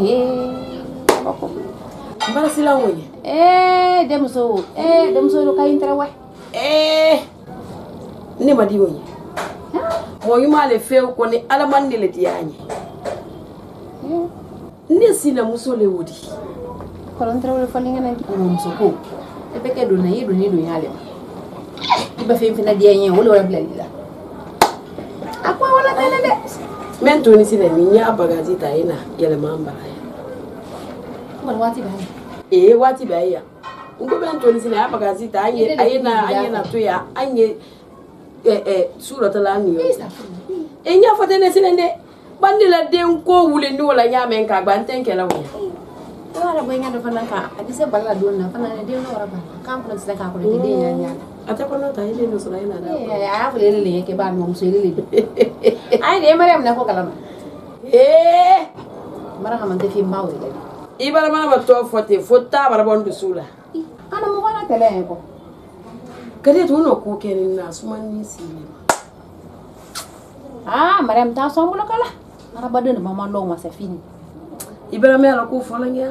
Eh. mbara sila wonye eh demso eh demso do kay intra wa eh ah. ne madi wonye mo yuma le few ko ni alaman ne le tiyanye eh. ne sila muso le wodi ko don trawle falinga nan ki mo muso ko e peke do na yedo ni do yale iba fe fina diyanye wala wala bila lila akwa wala tele de min tuni sila min y'a bagaji ta ina yɛlɛma n bara yan waati b'a ye ee waati b'a ye yan n ko bɛ n tuni sila a bagaji ta an ye a ye na an ye na to yan an ye ɛ ɛ su dɔ ta la an niyɔrɔ ee n y'a fɔ tɛ ne sinɛ dɛ bandi la den ko wuli ni o la n y'a mɛn k'a gba n tɛ n kɛlɛ o ɲɛ dɔw yɛrɛ bɔ n ɲɛ dɔ fana kan a dɛsɛ bali la don min na fana den dɔw yɛrɛ b'a la k'an kɔlɔsi k'a kɔlɔsi den yɛrɛ ɲɛ la a tɛ kɔnɔ ta e den dɔ sɔrɔ e nana a y'a fɔ ele le ye k'e b'a nɔmuso ele le don ayi de e mara minɛ ko kalama ee eh! mara kama n tɛ f'i ma o yɛrɛ de i baramana bɛ tɔ fɔ ten fo taa bara bɔ n dusu la ana mɔgɔ na tɛlɛ yɛn kɔ kadi tun n'o ko kɛ ne na suma ni sigilen aa ah, mara mi taa sɔn bolo kala arabaden de ma ma lɔn wasa fini i baramaya la ko fɔlɔ ɲɛ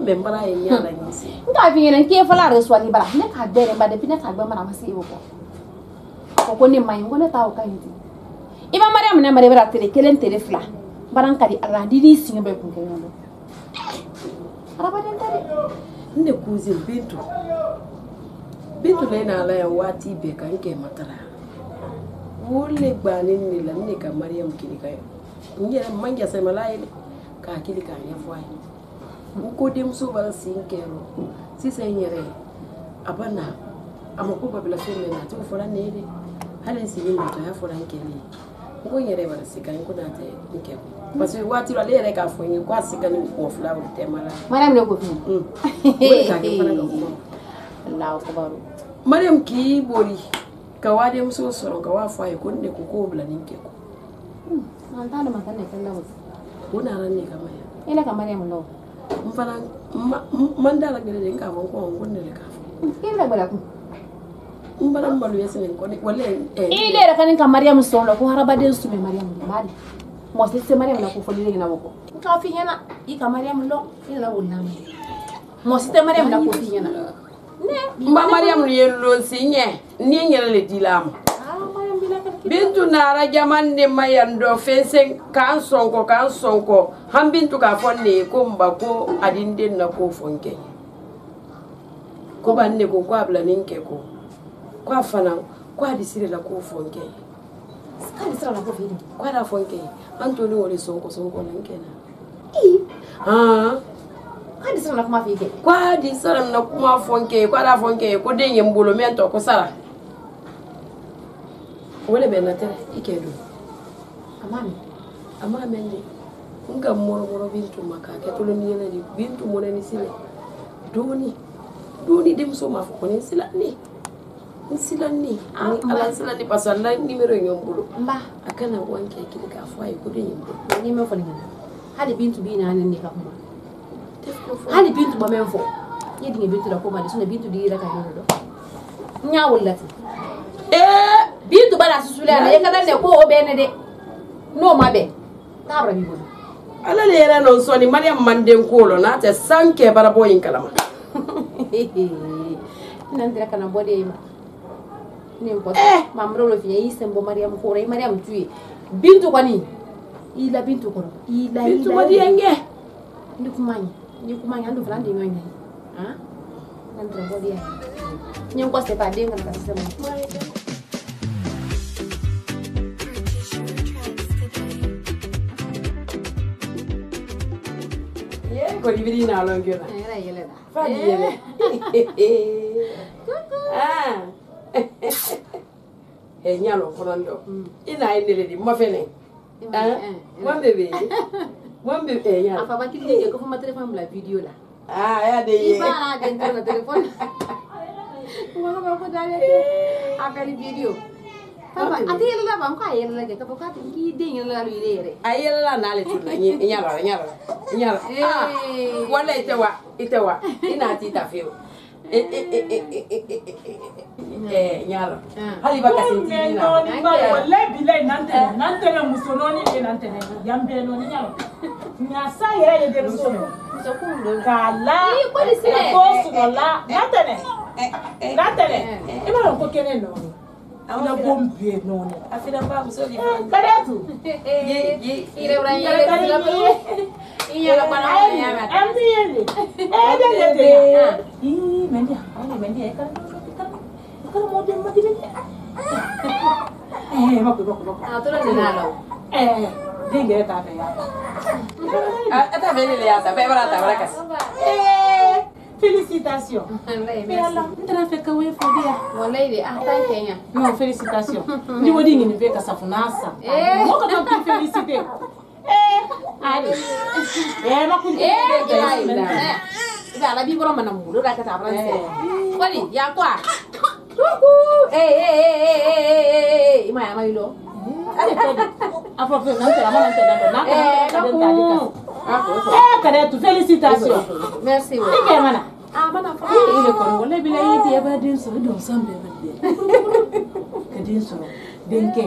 an bɛn baara ye ɲɛ la ɲɛsin n k'a f'i ɲɛna k'e fɔlɔ yɛrɛ suwali bara ne k'a bɛɛ yɛrɛ ba depi ne k'a bɛɛ mara a ma se e bɛ bɔ a fɔ ko ne man ɲi ko ne ta o ka ɲi ten i bɛ mariya minɛ mara i bɛna tere kelen tere fila baara n ka di ala di n'i sigi bɛɛ kun kɛ ɲɔgɔn dɔn arabaden tɛ dɛ n de kunze bintu bintu bɛ na ala yan waati bɛɛ ka n kɛ matara o le gbannen ne la ne ka mariyamu kiri ka n yɛrɛ man jɛsɛmɛla ye dɛ k'a kili k'a ɲɛfɔ a ye kukodemso bala sen kɛro sisan n yɛrɛ a ba a ma ko babila fɛn mɛn o fɔra ne ye dɛ hali n sigi natɔya fɔra n kɛli ye ko n yɛrɛ parce que waati la ale k'a fɔ ko a sika o tɛ ma mariam ne ko fɛn Allahu akbar mariam k'i ka wa fɔ a ye ko ne ko k'o bila nin ko an t'a dɔn ma ka ka mariam la mfana mandala ngene le nkaba ngoko ngone le kafa ile bala ku mbala mbalo yase le ngone wale eh ile re kana nkaba mariam solo ko haraba de sume mariam le mari mo se se mariam la ko folile na boko ka fi yana i ka mariam lo ile la wona mo se te mariam la ko fi yana ne mba mariam lo yelo sinye ni ngela le dilama bintu nara jaman ne mayan do fensen kan sonko kan sonko han bintu ka fonne ko mba ko adinden na ko fonke ko banne ko ko abla ninke ko ko afana ko adisire la ko fonke ka adisire la ko fini ko ada fonke an to ni wole sonko sonko ninke na i ah ko adisire na. kuma fike ko adisire na kuma fonke ko ada fonke ko den yembulo mento ko sara wole ɓe natere ike ɗum amami amma men de ɗum kam moro moro wiltuma ka ketoloniyenadi wiltumonani sile doni doni demso ma fo konen silanni n silanni ala silanni parce que ala numéro yon bolo a kana wanke kili k'a fɔ a ye ko de yen bolo ni mɛ fɔli kana hali bintu bi naani ne ka kuma hali bintu ma mɛn fɔ n ye dingɛ bintu la ko bali sinɔ bintu di yira ka yɔrɔ dɔn n y'a wele la ten bintu bala susule ala ye kada ne ko o bɛɛ ne dɛ n'o ma bɛn taa bara b'i bolo ala le yɛrɛ n'o sɔnni mariyamu manden ko lɔ n'a tɛ san kɛ barabɔ in kalama nan tɛra kana bɔ de ye ma ne bɔ eh! mamuru lo fiɲɛ i sen bɔ mariyamu ko la eh, i mariyamu tu ye bintu kɔni i la bintu kɔrɔ i la bintu ma di yan kɛ ni kuma ye ni kuma ye an dun fana an de ɲɔgɔn ye han nan tɛra bɔ de yan n ye n kɔ sɛbɛ a den kana ka sɛbɛn piccoli, vedi in aula anche là. Eh, lei gliele dà. Fagliele. Eh. Ah. E eh, gnalo furando. Ina indele di mo fene. Ah. Mo bebe. Mo bebe e gnalo. Afa baki di ko fuma telephone la eh. ah, video la. Ah, ya de ye. Iba la dentro na telephone. Mo ko ko dale. Afa ni video a tɩ yella bãmb ka a yella ge ka fo ka tɩ kɩ deng yẽla la lʋɩɩdeere a yella la naale tʋrla yãbra yãbra yãbra wala y tɛ wa y tɛ wa y na tɩ y ta feo yãbra hali ba ka sẽn tɩ nantɛnɛ muso nɔɔni ye nantɛnɛ yan bɛɛ nɔɔni yãbra ɲasa yɛrɛ ye denmuso k'a la ko sunɔla natɛnɛ natɛnɛ i b'a dɔn ko kɛnɛ nɔɔni Kuna bombe ah, eh, y y la mendi. Ah, ah. Eh Ah tu Eh. Eh. Félicitations. Oui, merci. Ntana fɛ ka wele fɔ bi ya. Walayi de a ta kɛ ɲa. Non félicitations. Ni wari ɲini bɛ ka safunɛ san. Mɔgɔ ka kan k'i félicité. Ayi. Ɛɛ ma kun tɛ. Ee gɛlɛya y'i la. I bɛ ala b'i kɔrɔ mana mulu la ka taa yɔrɔ min. Kɔni yan ko a. Ee ee ee ee ee ee ee i ma yan ma yi lɔ. kɛrɛ tu félicitation merci i kɛ mana ile kɔni wala bila i tɛ i b'a den sɔrɔ i don san bɛɛ bɛ ka den sɔrɔ denkɛ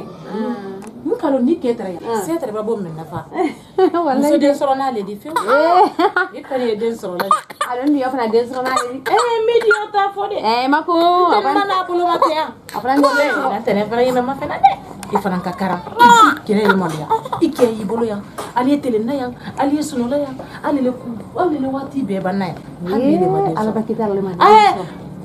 n kalo ni ke tara ah. se tara babo min nafa muso den sɔrɔ n'ale di fiyewu i kɔni ye den sɔrɔ la ale min fana den sɔrɔ n'ale di ee mi di yan ta fɔ dɛ ɛɛ eh, ma ko a fana n'a bolo ma tɛ yan a fana ni bɛɛ la tɛnɛ fana yɛlɛma fana dɛ i e fana ka kara ah. i kɛlɛ yɛlɛma yan i kɛ y'i bolo yan ale ye tele na yan ale ye sunɔgɔ yan ale le waati bɛɛ banna yan hali ne eh, ma den sɔrɔ ala ka kita ale ma den eh, sɔrɔ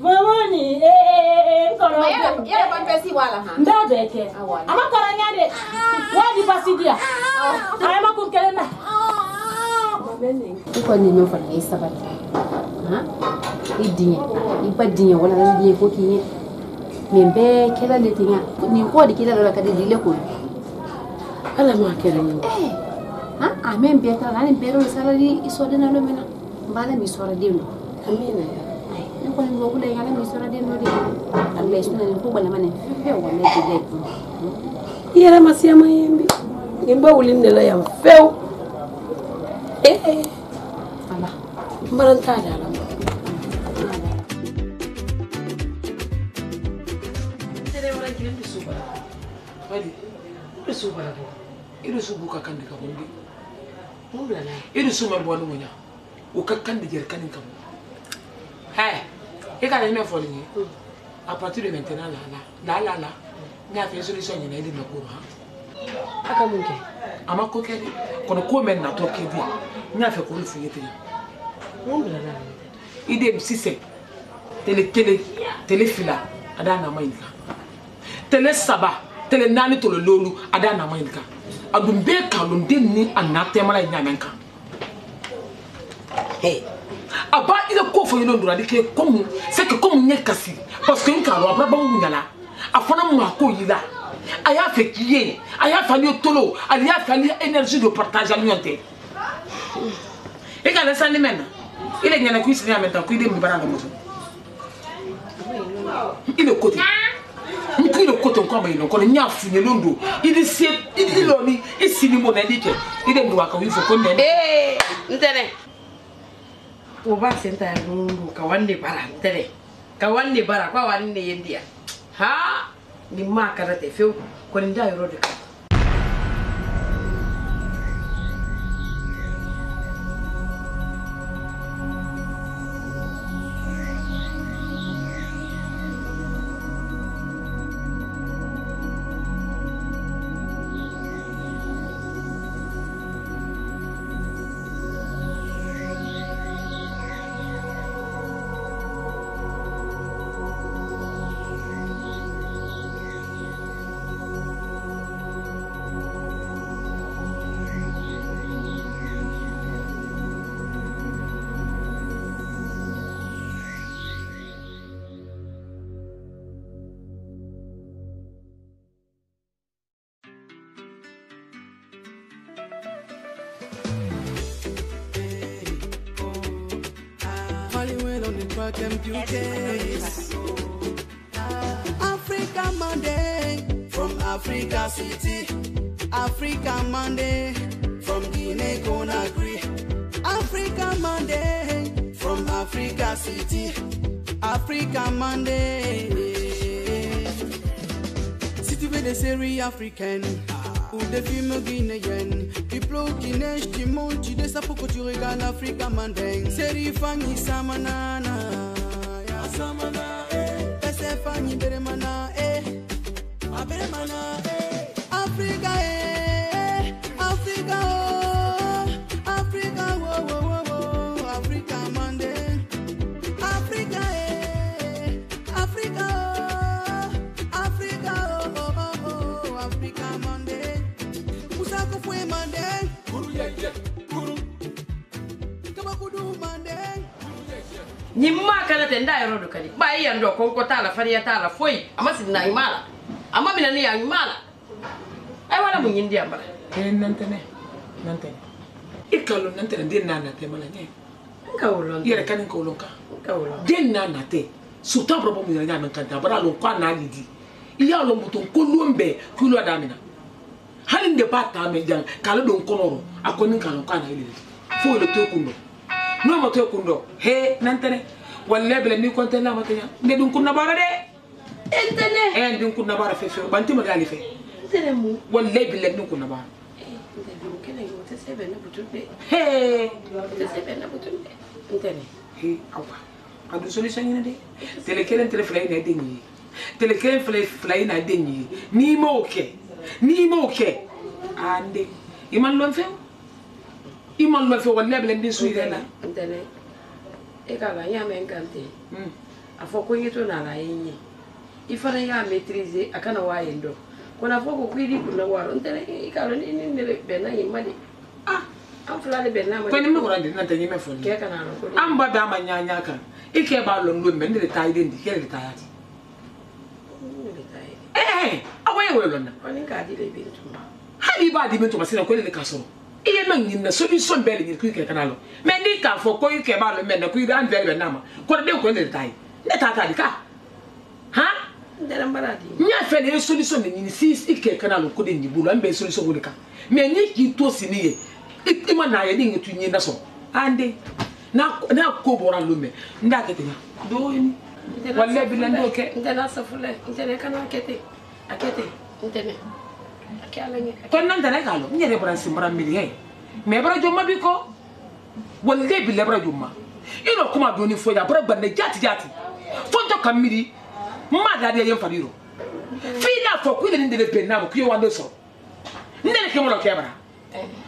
mamani eh, eh, eh, ndadeke ah, ama karangade wadi ah. pasidia ay ma kun kelena kɔni min fana i sabali i diɲɛ i ba diɲɛ wala i diɲɛ ko k'i ye nin bɛɛ kɛra le ten nin kɔ de kɛra dɔ la ka di dile ko ala ma kɛra ɲɛ a mɛn bɛɛ ta la ani bɛɛ de sara di i sɔden na lɔ min na n b'a la min sɔrɔ den don kɔni bɔ kula ala min sɔrɔ den dɔ de alayi suna nin ko balama nin fɛn wa ne tɛ da i yɛrɛ ma siya ma ye bi nin ba wuli de la yan fɛw ee ala n bara n t'a da ala ma irusubu ka kandi ka bondi irusu marbwani wonya o ka kandi jer kanin ka bondi hai e ka na min fɔ nin ye à partir de maintenant la la la la la ne y'a fɛ solution ɲinɛ e de ma ko ma a ka mun kɛ a ma ko kɛ de kɔni ko mɛ natɔ kɛ di n y'a fɛ k'o de f'i ye ten mun bila la i den sisan tele kelen tele fila a d'a nama ɲini kan tele saba tele naani tolo lolu a d'a nama ɲini kan a dun bɛɛ kalon den ni a na tɛmala ye ɲamɛ kan. Hey. aba ile ko fo yino ndura dike komu c'est que komu nye kasi parce que nka lo abra ba mu nyala afana mu ko yila aya fe kiye aya fa ni tolo aya fa ni énergie de partage al nyonte e ka lesa ni mena ile nyana ku isini amenta ku ile mbara lo moto ile kote nku ile kote nko ama ile nko ni afu nye londo ile se ile lo ni isini mo na dike ile ndo aka wi fo ko nene eh ntene o ba senta ya ka wande bara tere ka wande bara kwa wande yendia ha ni ma karate feu ko nda yoro Nani Samana. nyimma kana te nda yoro do kali ba iya ndo kon ko tala fariya tala foi amma sin na imala amma mina ni ya imala ai wala mun yindi ambala eh nan tane nan tane ikalo nan tane den na na te mala ne nka wolon yere kan nka wolon ka nka wolon den na na te surtout probo mun yanga nan kan ta bara lo kwa na lidi iya lo muton ko lombe kulo adamina halin de ba ta me jan kala don konoro akoni kan kan na ile fo ile to kuno n'o eh, eh, ma to yen kun dɔ he n'an tɛ dɛ walayi bɛlɛ n'i kɔntɛ n'a ma to yan n tɛ dun kun na baara dɛ e tɛ dɛ ɛ n dun kun na baara fɛ fɛ ba n tɛ ma d'ale fɛ n tɛ dɛ mun walayi bɛlɛ ni kun na baara. a dun solution ɲini dɛ tele kelen tele fila ye na den ye tele kelen fila ye na den ye n'i m'o kɛ n'i m'o kɛ aa n den i ma lɔn fɛn o. i ma nɔfɛ wa lɛbilɛ den su yɛrɛ la. ntɛnɛn e ka la n y'a mɛn n kan ten a fɔ ko n to na la ye n ye i fana y'a maîtriser a kana waa yen dɔn kɔnɔ fɔ ko ko di kunna waa dɔn i ka dɔn ni ne bɛn na yen ma ah an fila de bɛn na ma de. fɛn min kɔrɔ de n'o tɛ ɲɛmɛ fɔ n ye. kɛ kana a lɔn ko de. an ba bɛ an ma ɲa ɲa kan i kɛ b'a lɔn don mɛ ne de taa i k'e de taa ya di. ne de na. ɔ ni k'a di de bɛ n hali i b'a di bɛ n tuma ko ne ka sɔrɔ. i ye min ɲini na solution bɛɛ de ɲini k'i kɛ kana lɔ mɛ n'i k'a fɔ ko i kɛ b'a lɔ mɛ na ko i an bɛɛ de bɛ n'a ma kɔrɔden kɔni de ta ye ne t'a ta de ka han n y'a fɛ de ye solution de ɲini si i kɛ kana lɔ ko de ɲi bolo an bɛɛ ye solution ko de kan mɛ n'i k'i to sini ye i ma n'a ye ni ŋa t'u ɲɛ da sɔrɔ an den n'a ko bɔra lɔ mɛ n t'a kɛ ten nka dɔɔni walayi bi na n t'o kɛ n tɛ n'a safunɛ n tɛ ne kana kɛ ten a kɛ ten n tɛ ne. kon nan tana kalo n yɛrɛ bara sin bara miliya ye mɛ bara jɔn ma bi kɔ waliden a bara gbanne jati jati fo n tɔ ka miiri n ma ladiya ye n fari rɔ f'i n'a fɔ k'i de ni deli bɛn n'a ma k'i ye wa dɔ sɔrɔ n deli kɛ mɔlɔ kɛ bara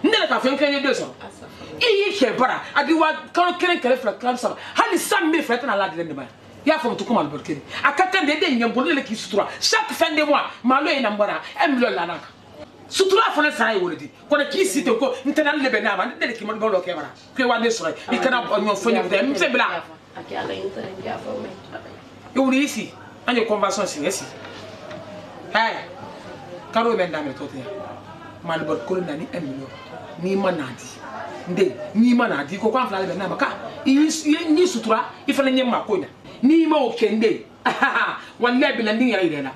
n deli ka fɛn fɛn ye dɔ sɔrɔ i y'i sɛ bara a di wa kalo kelen kɛlɛ fila kalo saba hali san min fɛ e tɛna ladiya ne ma a ka kan de e de ɲɛbolo de k'i sutura chaque fin de mois malo ye na n bɔra sutura fana sara ye wolodi kono k'i si te ko n tɛna n lebɛn n'a ma ne deli k'i ma dɔn dɔ kɛ bara k'e wa ne sɔrɔ i kana ɲɔ fɔ ɲɔgɔn fɛ n bɛ se bila i wuli i si an ye convention signé si ɛɛ kado bɛ n daminɛ tɔ tɛ yan malibɔri kolo na ni un million n'i ma n'a di n den n'i ma n'a di ko k'an fila de bɛ n'a ma ka i n'i sutura i fana ɲɛ maa ko ɲa n'i ma o kɛ n den walayi bi na n den yɛrɛ yɛrɛ la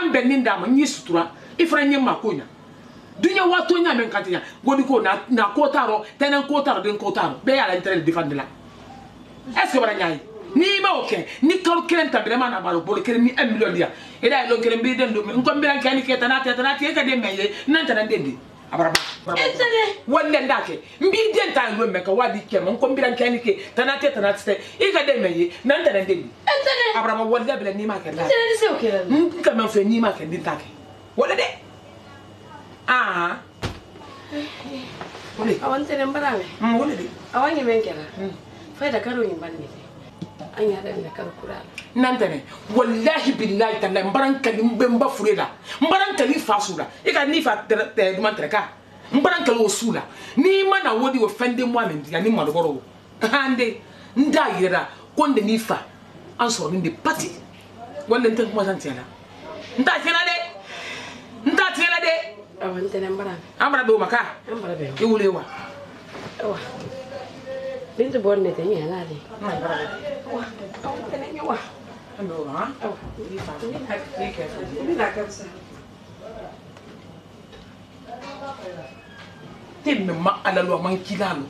an bɛn ni d'a ma n'i sutura i fana ɲɛ maa ko ɲa dunya wa to nyame nkantenya godi ko na na kota ro tenen kota ro den kota ro be yala internet defend la est ce wala nyaay ni ma oke ni kal kelen ta vraiment na balo bol kelen ni 1 million dia ida e lo kelen bi den do mi ngom bi ran ke tanata tanata ke de meye nan tanan den di abaraba entene wonde ndake mbi den ta no me ka wadi ke mon ko mbiran kan ke tanate tanate i ka de meye nan tanan den di entene abaraba wonde bi ni ma ke la entene se oke ka man fe ni ma ke din ta ke de ah wuli awan tenen barame mm wuli di awan mm. yemen kera fay da karo yin banne an ya da karo kurala nan tene wallahi billahi tallahi mbaran kali mbe mba furela mbaran kali fasula e ka ni fa te duma treka mbaran kali osula ni mana wodi wo fende mo amen ya ni madogoro hande nda yera konde ni fa an so ni de party wala ntan kuma san tiela nda tiela de nda tiela de awa n tɛnɛ n bara bɛ an bara bɛ o ma i wuli wa awa bintu bɔ ne tɛ ɲɛ n'ale awa aw tɛnɛ ɲɛ wa an bɛ o ma awa i fa i ala lo a man kila lo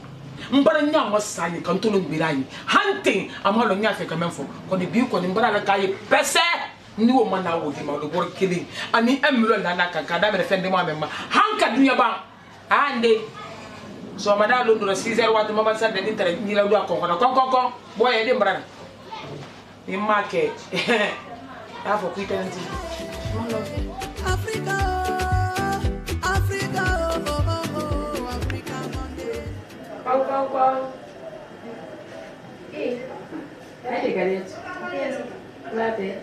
n bara ɲa ma sa ye ka n to ni gbera ye hali ten a ma lɔ n y'a fɛ ka mɛn fɔ kɔni bi kɔni n bara la k'a ye pɛsɛ ni wo ma na wo di ma do bor kili ani emro na na kan kada mere fende ma me hanka dunya ba ande so ma da lo ndura sizer wa to ma sa de ni tere ni la do akon kon kon kon boye de mbra ni ma afo ku itenti africa africa oh africa monday pau pau pau eh Hey, Ganet. Yes. Latte.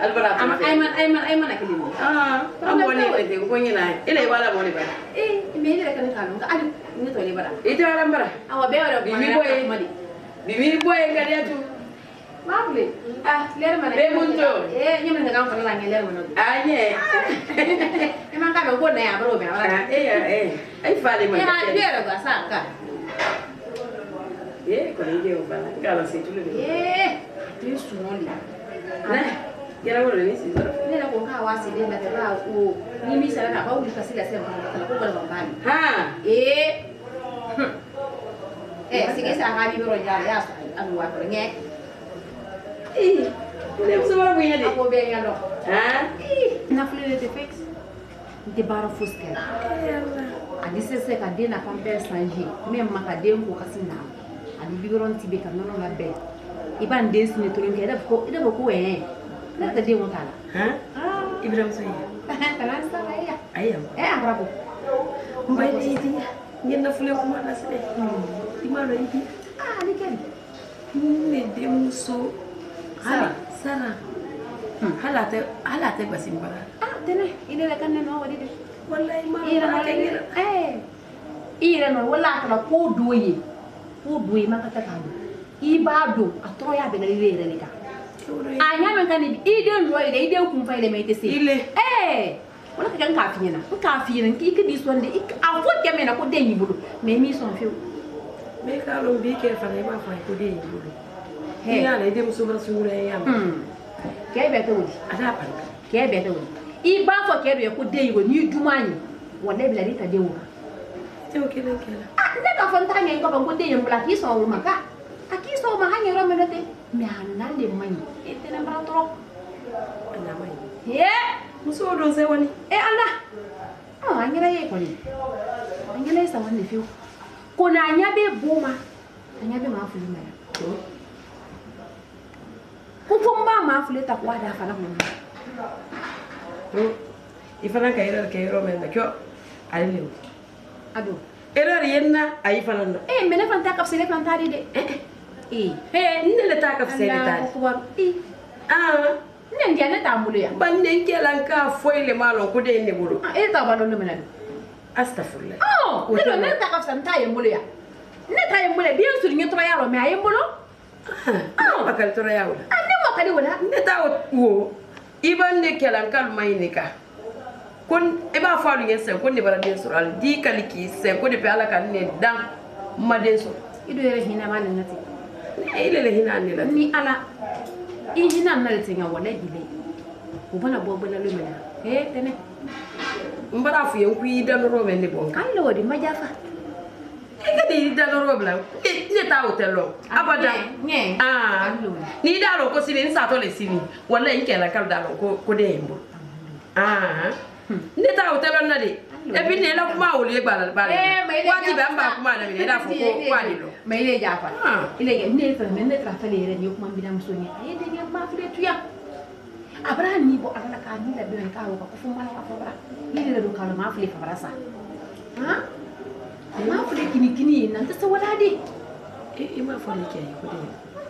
albaraka ma ayman ayman ayman akilimo ah ambo ni wete ngonyi na ile wala mo ni bara eh me ile gɛrɛwɛrɛ de bɛ sigi yɔrɔ ne yɛrɛ ko k'a wa sigi la ten ba ko ni min sera k'a ka wuli ka se ka se mɔgɔ ma ko walima ba ni han ee ɛ sigi sa k'a bɛ yɔrɔ jan a y'a sɔrɔ a bɛ waa kɔrɔ ɲɛ ee ne muso wɛrɛ bonya de a ko bɛɛ ɲɛdɔn han ee nafolo de tɛ fɛn n tɛ baara fosi kɛ ani sese ka den nafa bɛɛ sanji mɛ ma ka den ko ka se na ani bi yɔrɔ ti bɛ ka nɔnɔ labɛn i b'a den sini toro kɛ i b'a fɔ ko i b'a fɔ ko ɛɛ Nata dimu tala. ah oh. Ibrahim soya. Tala sala ya. Ayam. Eh arabu. Ah, Mbai di idi. Ngin na fule kuma na sile. Hmm. Di mana idi? Ah ni kan. Ne dem so. Sara. Sara. Hmm. Hala te hala te basim bara. Ah tene ine la kan no wadi de. Wallahi ma. Ira ira. Eh. Ira no wala kala ko doyi. Ko doyi ma ka ta ka. Iba do atro ya be na ire ne ka. anya min kan bi idan ruwa idan idan kun fa idan mai tese ile eh wala kan ka fiye na ka fiye hmm. na ki ki bi son da a fo ke mai ah, na ko den yi bulu me mi son fiu me ka lo bi ke fa ne ba fa ko den yi bulu he ya ne dem so ba su ne ya ke be to di ada pa ke be to i ba fo ke be ko den yi ni dumani wala bi la ni den wo te o kelen kelen ah ne ka fon ta ne ko ban ko den yi bulu ki so wo maka a ki so ma hanye ro me te mihanna de mañi ete na mbara trop ana mañi ye muso do se woni e eh, ana ah angela ye koni angela sa woni fiu kona anyabe boma anyabe mafuli mara kukumba mafuli ta kwa da fala mun to ifana ka yero ka yero men da kyo alilo ado erreur yenna ayi fana no eh mena fanta kapsele fanta de eh, eh. nne eh, le taa ka fisa le taale ah. ne ndiya ne t'an bolo yan ba ndenkɛla n ka foyi le m'a lɔn ko den ne bolo e t'a ba lɔn lomina do astafurla oh, e ne do ne ta ka fisa n t'a ye n bolo yan ne t'a ye n bolo yan den suri ɲɛ tɔgɔ y'a lɔ mɛ a ye n bolo makali tɔrɔ y'a o la ne makali o la ne t'a wo i b'a ne kɛla n ka e luma ɲi ne kan ko i b'a fɔ alu ɲɛ sɛn ko ne bara den sɔrɔ a la d'i kali k'i sɛn ko de bɛ ala ka ne dan n ma den sɔrɔ i do yɛrɛ hinɛ ma nin na ten ilele hina nela ni ala i hina nna le tsenya wala ebile o bona bo bola le mena he tene mbara fu yenku yi da loro be le bon kan le wodi majafa eke de yi da loro bla ne ta o telo abada nye ah ni da ro ko sini nsa to e le sini wala nke la kal da ro ko ko de embo ah hmm. ne ta o telo na de ebi ne la kuma wuli ba la ba la waati bɛ an b'a kuma na minɛ i n'a fɔ ko ko ale don. mɛ ile jafa ile kɛ ne fɛ mɛ ne taara fɛn yɛrɛ de ye kuma bina muso ɲɛ a ye denkɛ ma filɛ tuya a abra, ni bɔ ala la k'a ni labɛn k'a wɔgɔ ko fo n bala ka fabara ne yɛrɛ don k'a lɔ maa filɛ fabara sa a maa filɛ kini kini ye na n tɛ wala de. Eh, e ma fɔ ne ko de.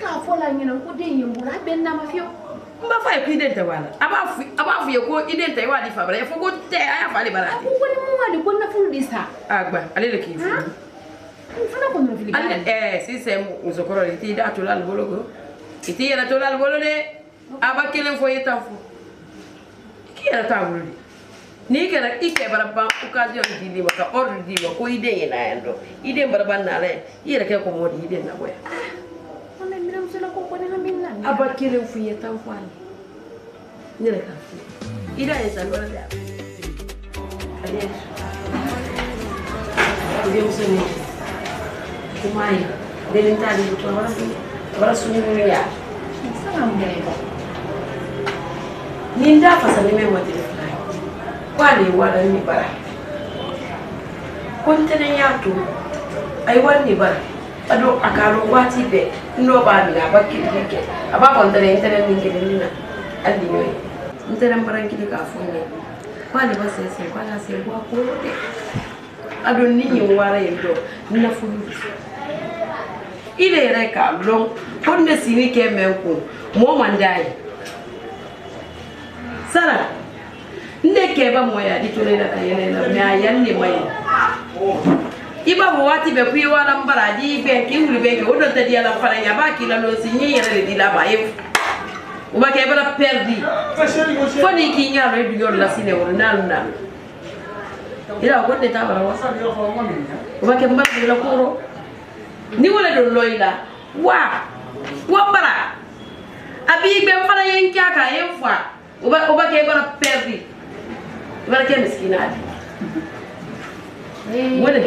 k'a fɔ la ɲinɛ ko de ye n bolo a bɛ n n b'a fɔ a ye ko i den tɛ bɔ a la a b'a f'i a b'a f'i ye ko i den tɛ i b'a di fa bara ye fo ko tɛ a y'a fa de bara a ko ko ni mun ma di ko nafolo de sa a gba ale de k'i furu fana kɔni bɛ fili ale ɛɛ eh, sisan musokɔrɔ i t'i da to la bolo ko i t'i yɛrɛ to la bolo dɛ a ba kelen fɔ i ye fɔ i k'i yɛrɛ to a bolo de n'i kɛra i kɛ baraba occasion di ma ka ordre di ma ko i den yɛlɛ yan dɔn i den baraba nala yan i yɛrɛ kɛ kɔmɔ di i den labɔ yan. Hapa kile ufuye tawfani. Nile kafi. Mm. Ila esa lo ada. Adios. Ndio useme. Kumai. Dele ntali kwa wala wala ya. Salamu mbele. Ninda fasa nimemwa telefoni. Kwani wala ni bara. Kontene yatu. Aiwani bara. ado a ka dɔn waati bɛɛ ni dɔw b'a minɛ a b'a kirikiri kɛ a b'a fɔ n tɛnɛ n tɛnɛ min kelen min na hali ni ɲɔ ye n tɛnɛ n bara kelen k'a fɔ n ye k'ale ma sen sen k'ale sen bɔ a kɔrɔ dɛ ado ni nin wara yen dɔn nafolo de ile yɛrɛ k'a dɔn ko ne sini kɛ mɛ n kun mɔɔ man d'a ye sara ne kɛ ba mɔ ye a di to ne la ka yɛlɛ la mɛ a yɛlɛ de ma ye i b'a fɔ waati bɛɛ ko i wala n bara a di bɛn k'i wuli bɛn kɛ o dɔ tɛ di ala fana ɲɛ a b'a k'i la lɔsi ɲɛ yɛrɛ de di la ma ye o b'a kɛ i bɛna pɛridi fo n'i k'i ɲɛ dɔn i dunyɔrɔ lasi ne kɔnɔ n'alu na i la ko ne t'a bara wa o b'a kɛ n bara de la koro ni wale don lɔ i la wa wa bara a b'i gbɛn fana ye n kɛ a kan a ye n fa o b'a kɛ i bɛna pɛridi i b'a kɛ misikina de Eh, wele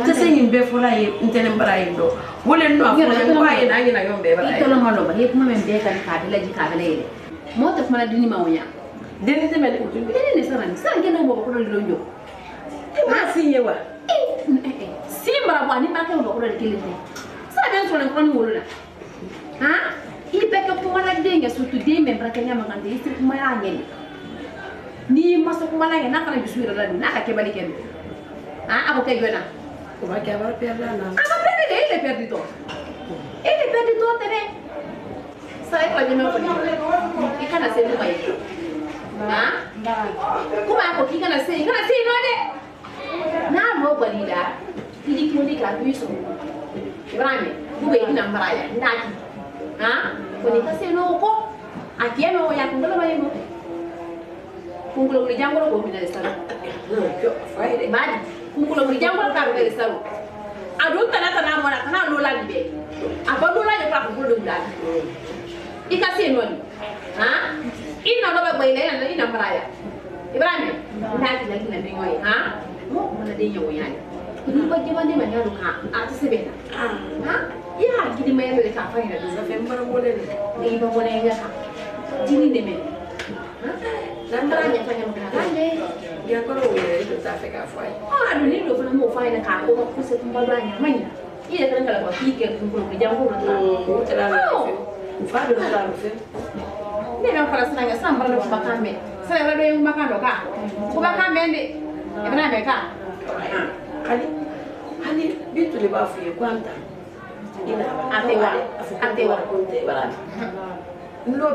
n tɛ se nin bɛɛ fɔla ye n tɛ nin bara yen dɔ wele n nɔ a fɔra n k'a ye n'a ɲɛna yɔn bɛɛ bara ye i tɔlɔ ma lɔba i ye kuma min bɛɛ kan k'a bɛɛ lajɛ k'a bɛɛ yɛlɛ mɔgɔ tɛ kuma la deni ma o ɲa deni tɛ mɛ ne kun deni de sara nin sara kɛnɛ mɔgɔ kɔrɔ de don jɔ e ma sin ye wa e, e, e. si mara bɔ ani ba kɛ mɔgɔ kɔrɔ de kelen tɛ sara bɛ sɔrɔ nin kɔrɔ ni wolo la han i bɛɛ kɛ kuma la den kɛ surtout den bɛ bara kɛ ɲɛ ma kan tɛ i tɛ kuma y'a ɲɛ de n'i ma se kuma la kɛ n'a fana dusu yɛrɛ la don n'a ka kɛbali kɛ don ako ah, ah, kayiwe ah. na abaperire ile perdito ile perdito tere sai kwanyemaikana semumayi kuma ako kikana se ikana se inode nanogwalila ilikimulika akwiso ibrame duga ikina mbaraya ndaki konikasenooko akieno yakungolobayimo kungulokuli jangolo kominalesala hmm, badi kunkulomuri jangola ka bere saru adu tana tana mona kana lola libe apa lola ni pa kunkulomuri wula ikasi noni ha ina no ba gbaila ina ina maraya ibrahim ndati laki na dingo ha mo mona de nyawo yani idu ba jeba ne manya ruka a ta sebe na ah. ha ya gidi mai yare ka fara da zafe mbar wole ne ba wole ya ka jini ne me ha nambaranye fanya mkakande ngiyakora uyelelo zafika afanye alo ah, nilo fana mufanya kako kakuse kumbabanya manya ile kana ngala kwapike kunkulo kujangulo ta utela mfado mfado nena fara sinanga sambara no kubakambe sana ka kubakambe ndi ebana meka kali hani bitu libafuye kwanta ina atewa atewa kunte bana nlo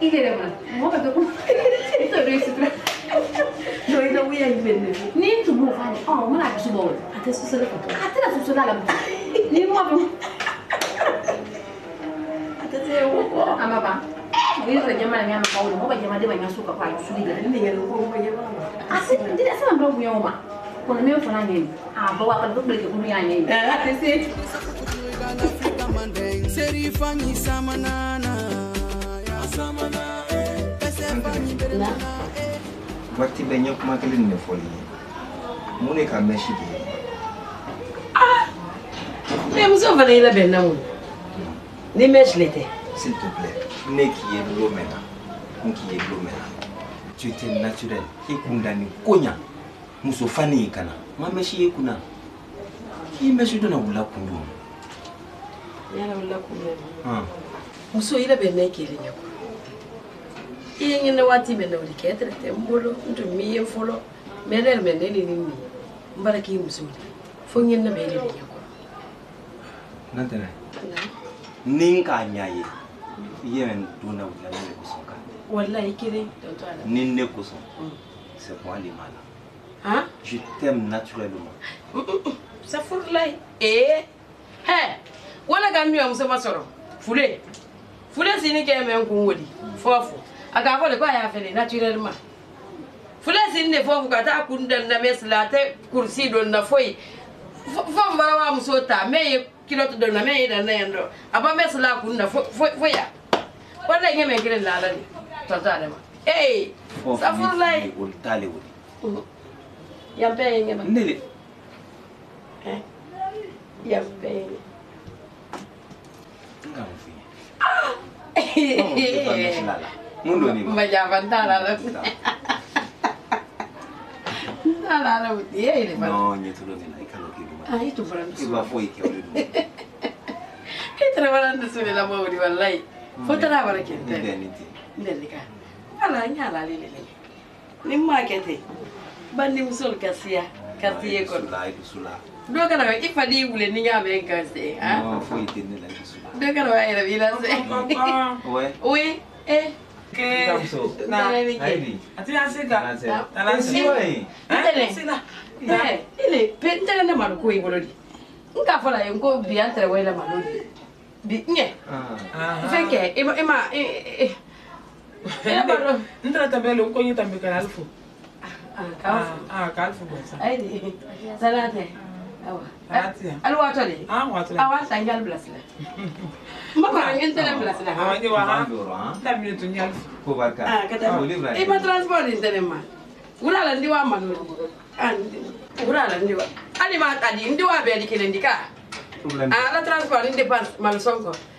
入れれば뭐가 조금 소리 있을 거야. 우야 입었네. 님도 뭐 가? 아, 엄마 무슨 뭐? 아테 수술을 갖고. 아테나 수술을 하려면. 님 뭐? 아마 봐. Hizo jamaa ni oh, ama kauli ngoba jamaa jamaa nyasuka kwa kusudi ile ndio yeleko ngoba jamaa. Asi ah, ndio sasa mbona kunyoma. Kuna mimi fanya nini? Ah, bawa kwa ndugu yake kunyanya nini? Eh, ati si. Serifanyisa manana. waati bɛɛ ɲɛ kuma kelen nin de fɔli ye mun de ka mɛn si de ah! ye mais muso fana i labɛnna o ni mɛsi le tɛ s'il te plaît ne k'i ye don mɛn na n k'i ye don mɛn na tu étais naturel i kun da nin ko ɲa muso fani ye kana ma mɛsi ye kunna k'i mɛsi donna wula kun don yala wula kun bɛ ah. muso i labɛnna i e kelen ɲɛ kɔrɔ ingene wathi mina ulikhethelete embulo ntumiye mfulo melele mina elinini mbaraki mzuri fongeni na melele yako nantena ninkanyaye yemen duna ulalele kusoka wallahi kire totwana ninne kuso c'est mm. moi les malins hein je t'aime naturellement ça fourlai eh he wala gamio msema soro fule fule sini keme nkungoli fofo akafole kwa ya fele naturellement fulasin ne fofu kata kundal na mesla te kursi don na foi fam bara wa musota me kiloto don na me da na yando aba mesla kunna foi ya wala nge me gele lala ni tantare mhm. ma eh safur lai wol tale wol ya be nge ma nele eh ya be ngam fi ah mundu ni ma java ah, dala mm, la dala eh? la uti e ile no nyetu lo nila ikalo kidu ma ah itu barang tu ba foi ke udu itra barang tu sule la mawdi wallahi fotara barakente ndeniti ndelika ala nyala lele lele ni ma kete bandi musol kasia kasie kon sulai sulai dɔ kana i fa n'i wuli non y'a mɛn gan se han foyi tɛ ne la dɔ kana wa la b'i la la se oui eh n tɛgɛ ne malo ko i bolo di n k'a fɔla ye n ko bi an tɛrɛ wɛlɛ malo di bi ɲɛ fɛn kɛ i ma n tɛrɛ tɛbɛ le n ko ɲɛ tanbi kɛra ali fo k'ali fo sala tɛ awa ali waatɔ de awa san yali bilasira n b'a fɔ n tɛ ne bilasira daminɛ tun yali i ma transport nin tɛ ne ma wula la n di wa ma n'o de wula la n di wa hali ma ka di n di wa bɛɛ di kelen di ka a ah, la transport ni dépense malisɔn kɔ.